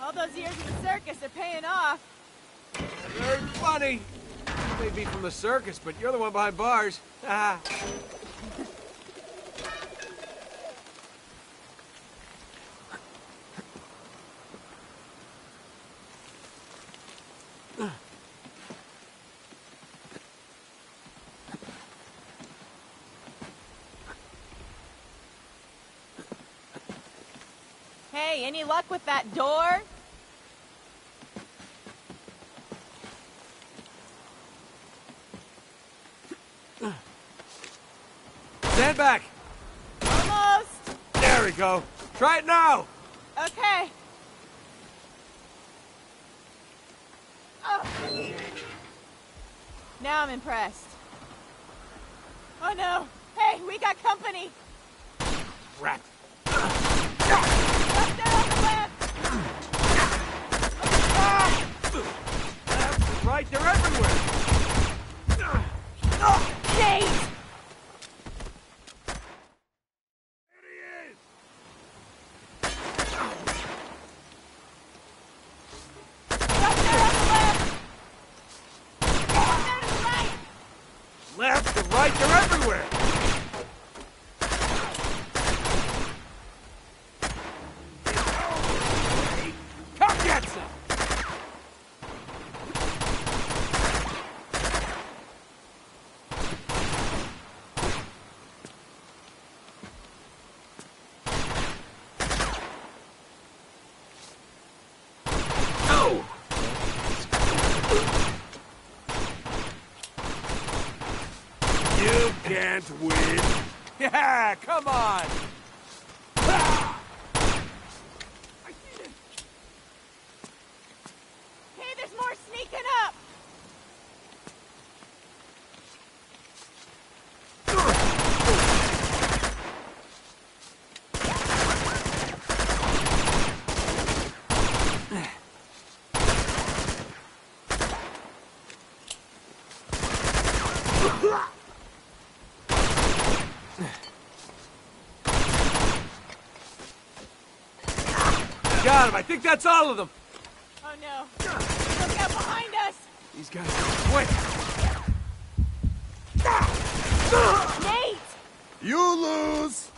All those years in the circus are paying off. Very funny. You may be from the circus, but you're the one behind bars. Ah. Hey, any luck with that door? Stand back. Almost. Go. Try it now. Okay. Oh. Now I'm impressed. Oh no. Hey, we got company. Rat. Up there on the left. Left, right, they're everywhere. Nate! There he is! Up there on the left. Up there to the right. Left, to right, they're everywhere. Come get some. No! You can't win. Yeah, come on. Hey, there's more sneaking up. Got him. I think that's all of them. Oh no. Look out behind us. These guys are quick. Nate! You lose!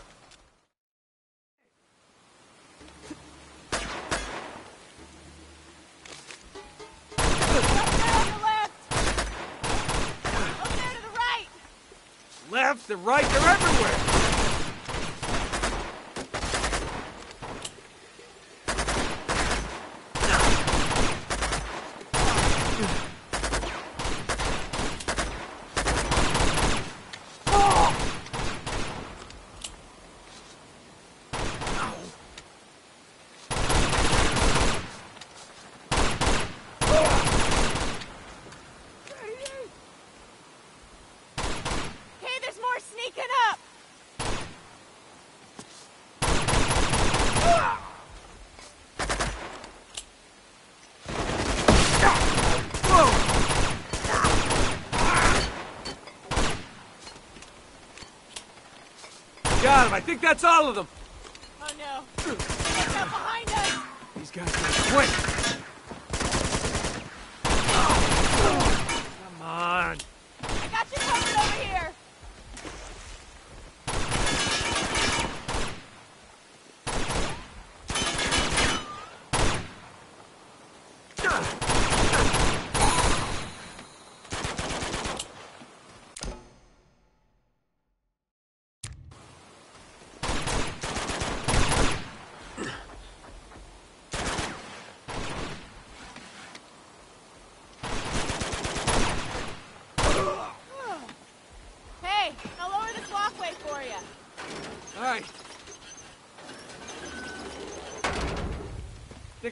Up there on the left. Over there to the right. Left, to right, they're everywhere. Hey, there's more sneaking up. Got him. I think that's all of them. Oh no. Look out behind us. These guys are quick. Come on. I got you covered over here.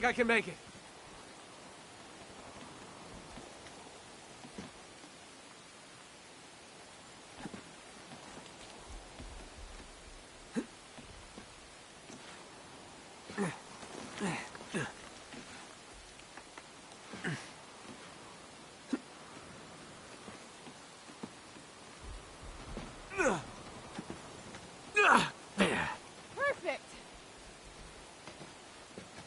Think I can make it? Perfect.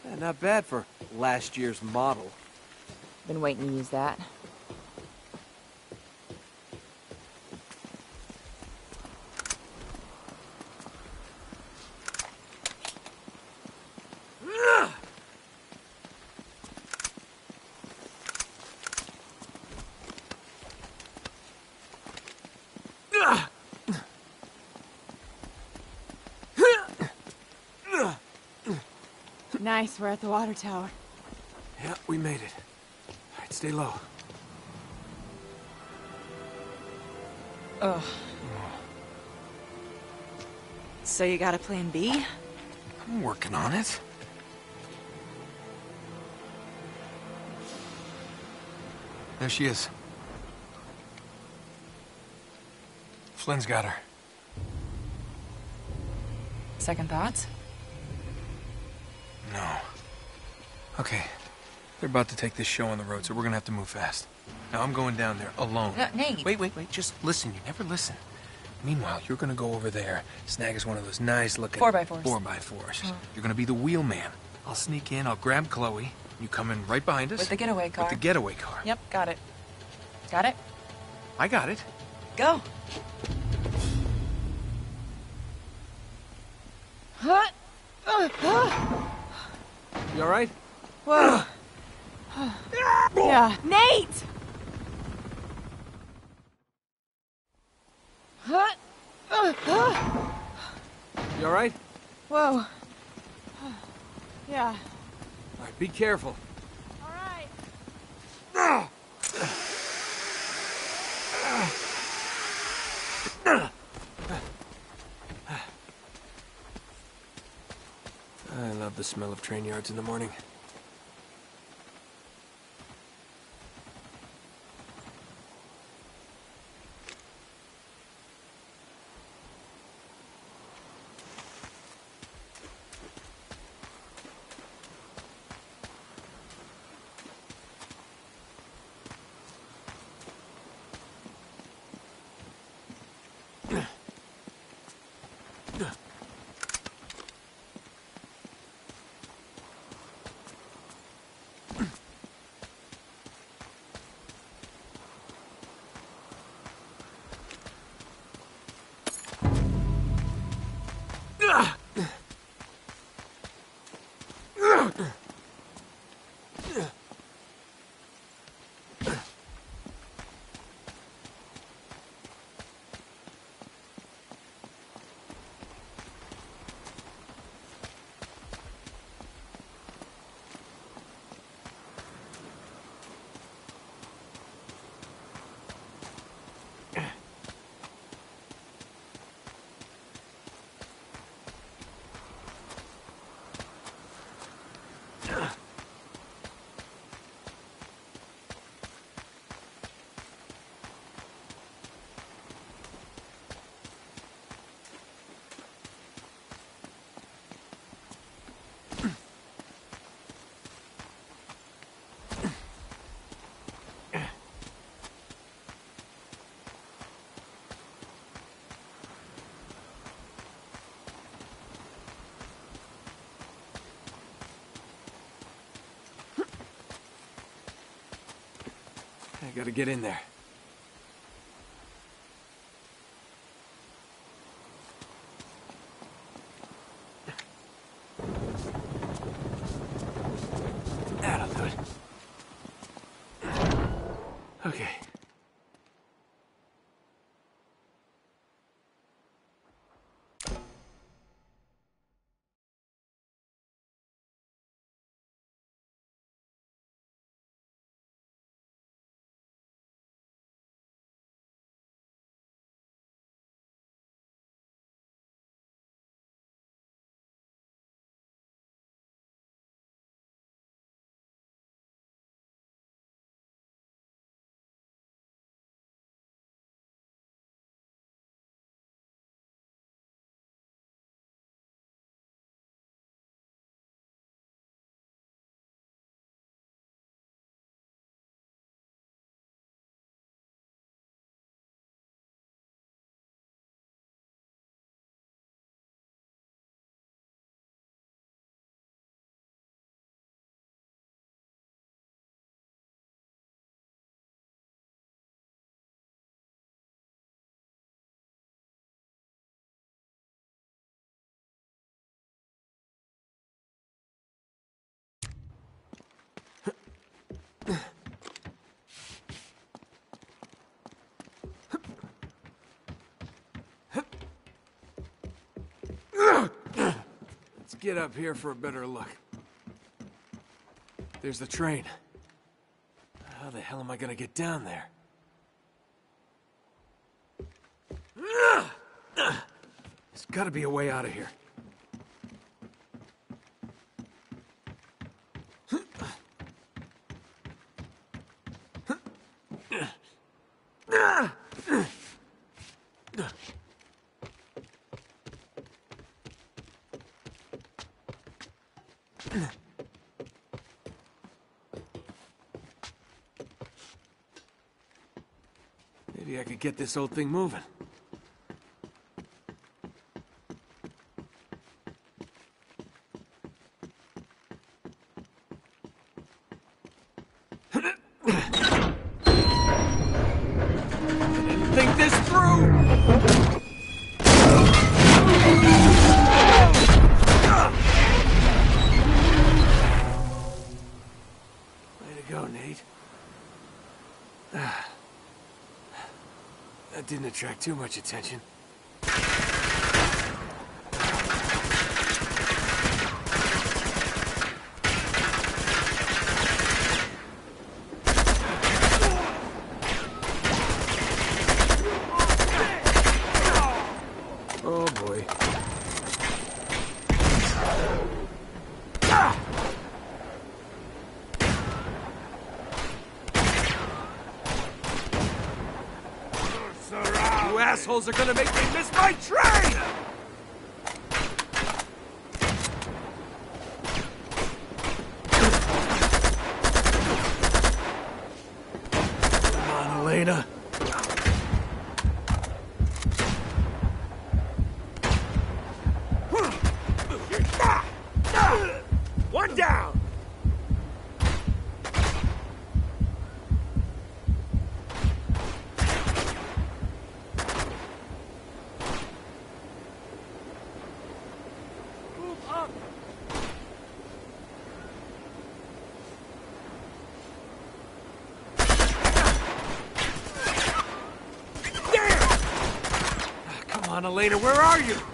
Eh, not bad for last year's model. Been waiting to use that. Nice, we're at the water tower. Yeah, we made it. All right, stay low. Ugh. So you got a plan B? I'm working on it. There she is. Flynn's got her. Second thoughts? No. Okay. They're about to take this show on the road, so we're gonna have to move fast. Now I'm going down there alone. No, Nate. Wait, wait, wait. Just listen. You never listen. Meanwhile, you're gonna go over there, snag us one of those nice looking Four by fours. Four by 4s uh-huh. You're gonna be the wheel man. I'll sneak in. I'll grab Chloe. You come in right behind us With the getaway car. With the getaway car. Yep, got it. Got it? I got it. Go. You all right? Whoa. Yeah. Nate! Huh? You all right? Whoa. Yeah. All right, be careful. All right. I love the smell of train yards in the morning. Gotta get in there. Get up here for a better look. There's the train. How the hell am I gonna get down there? There's gotta be a way out of here. Maybe I could get this old thing moving. Didn't think this through! Way to go, Nate. That didn't attract too much attention. Oh boy. You assholes are gonna make me miss my train! Come on, Elena. One down! Move up! Damn! Come on, Elena, where are you?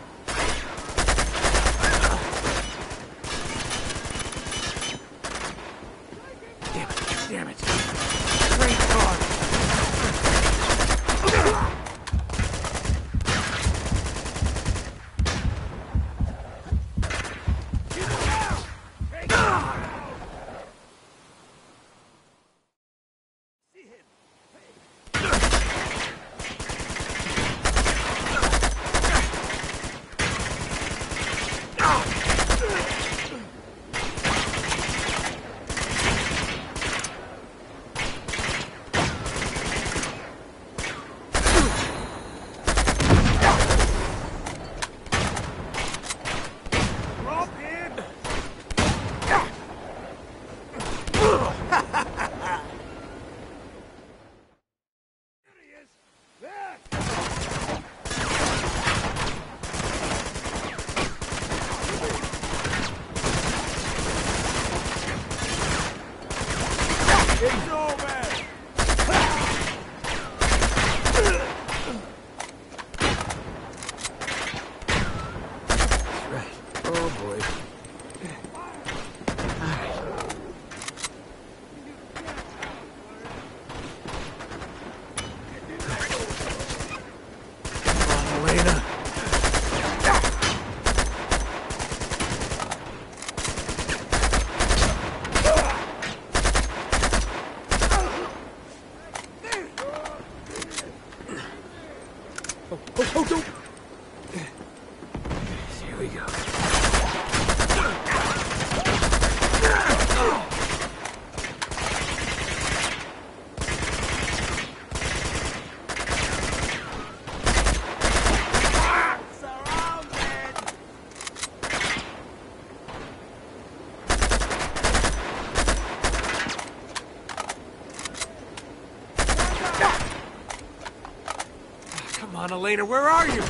Elena, where are you?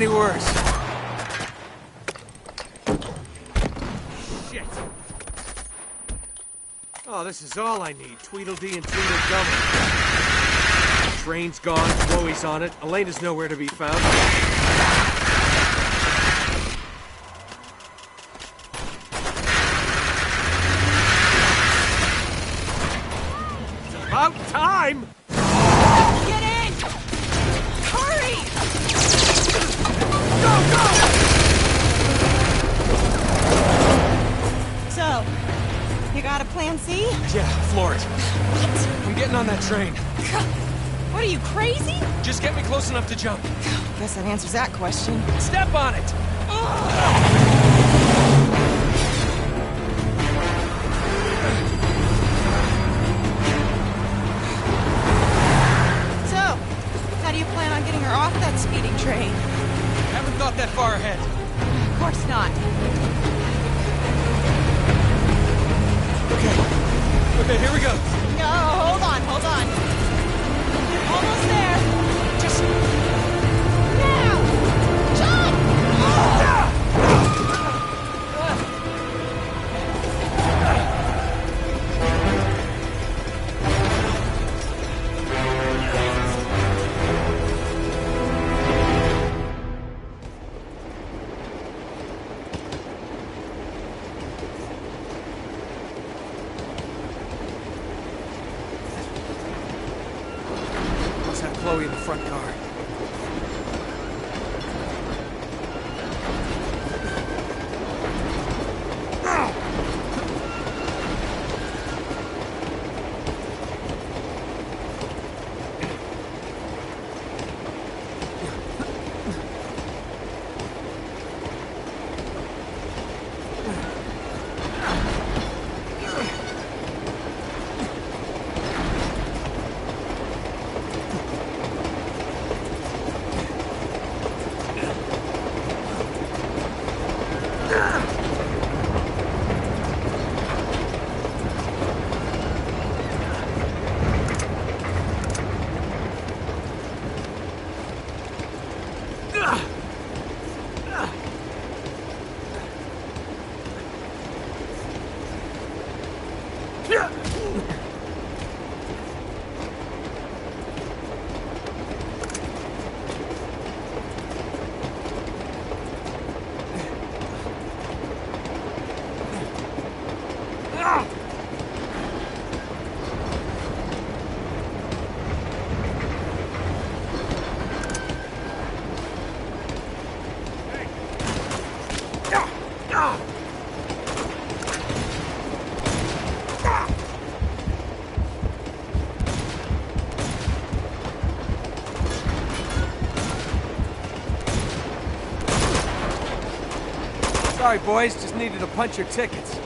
any worse. Shit. Oh, this is all I need. Tweedledee and Tweedledum. Train's gone, Chloe's on it, Elena's nowhere to be found. that question. Step on it! Chloe in the front car. Sorry, boys. Just needed to punch your tickets.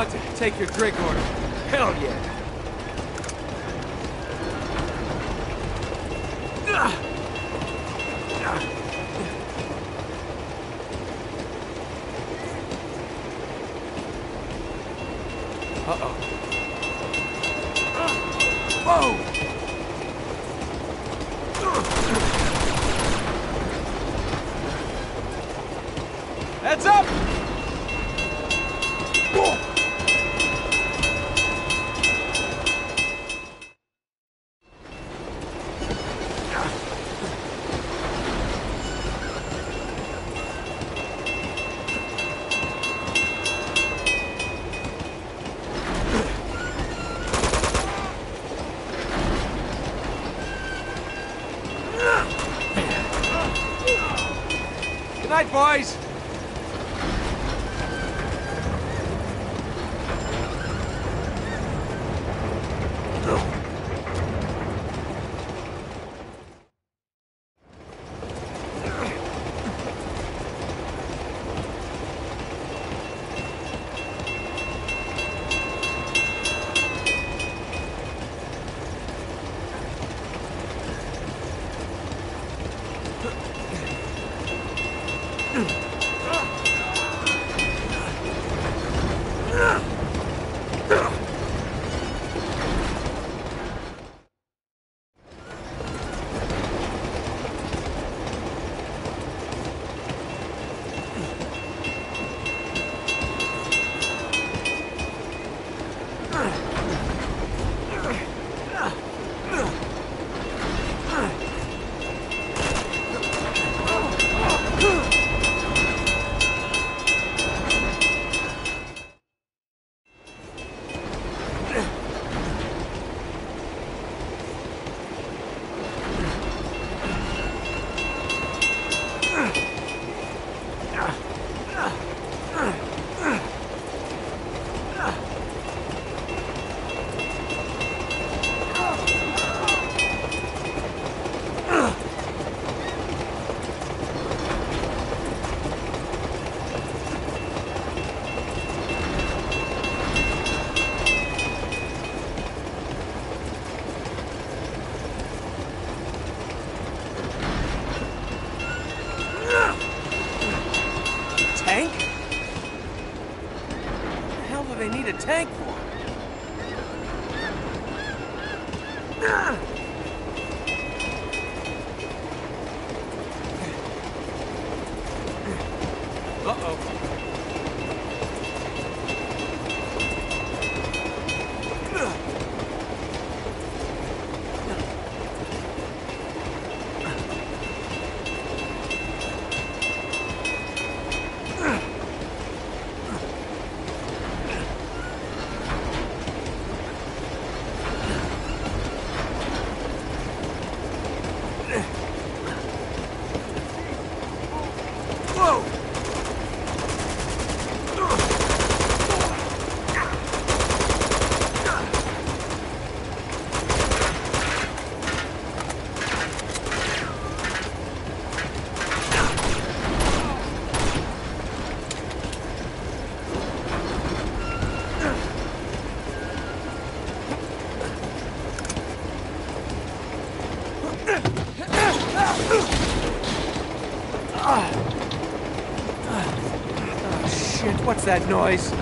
want to take your drink order. Hell yeah. that noise?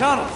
Tunnels.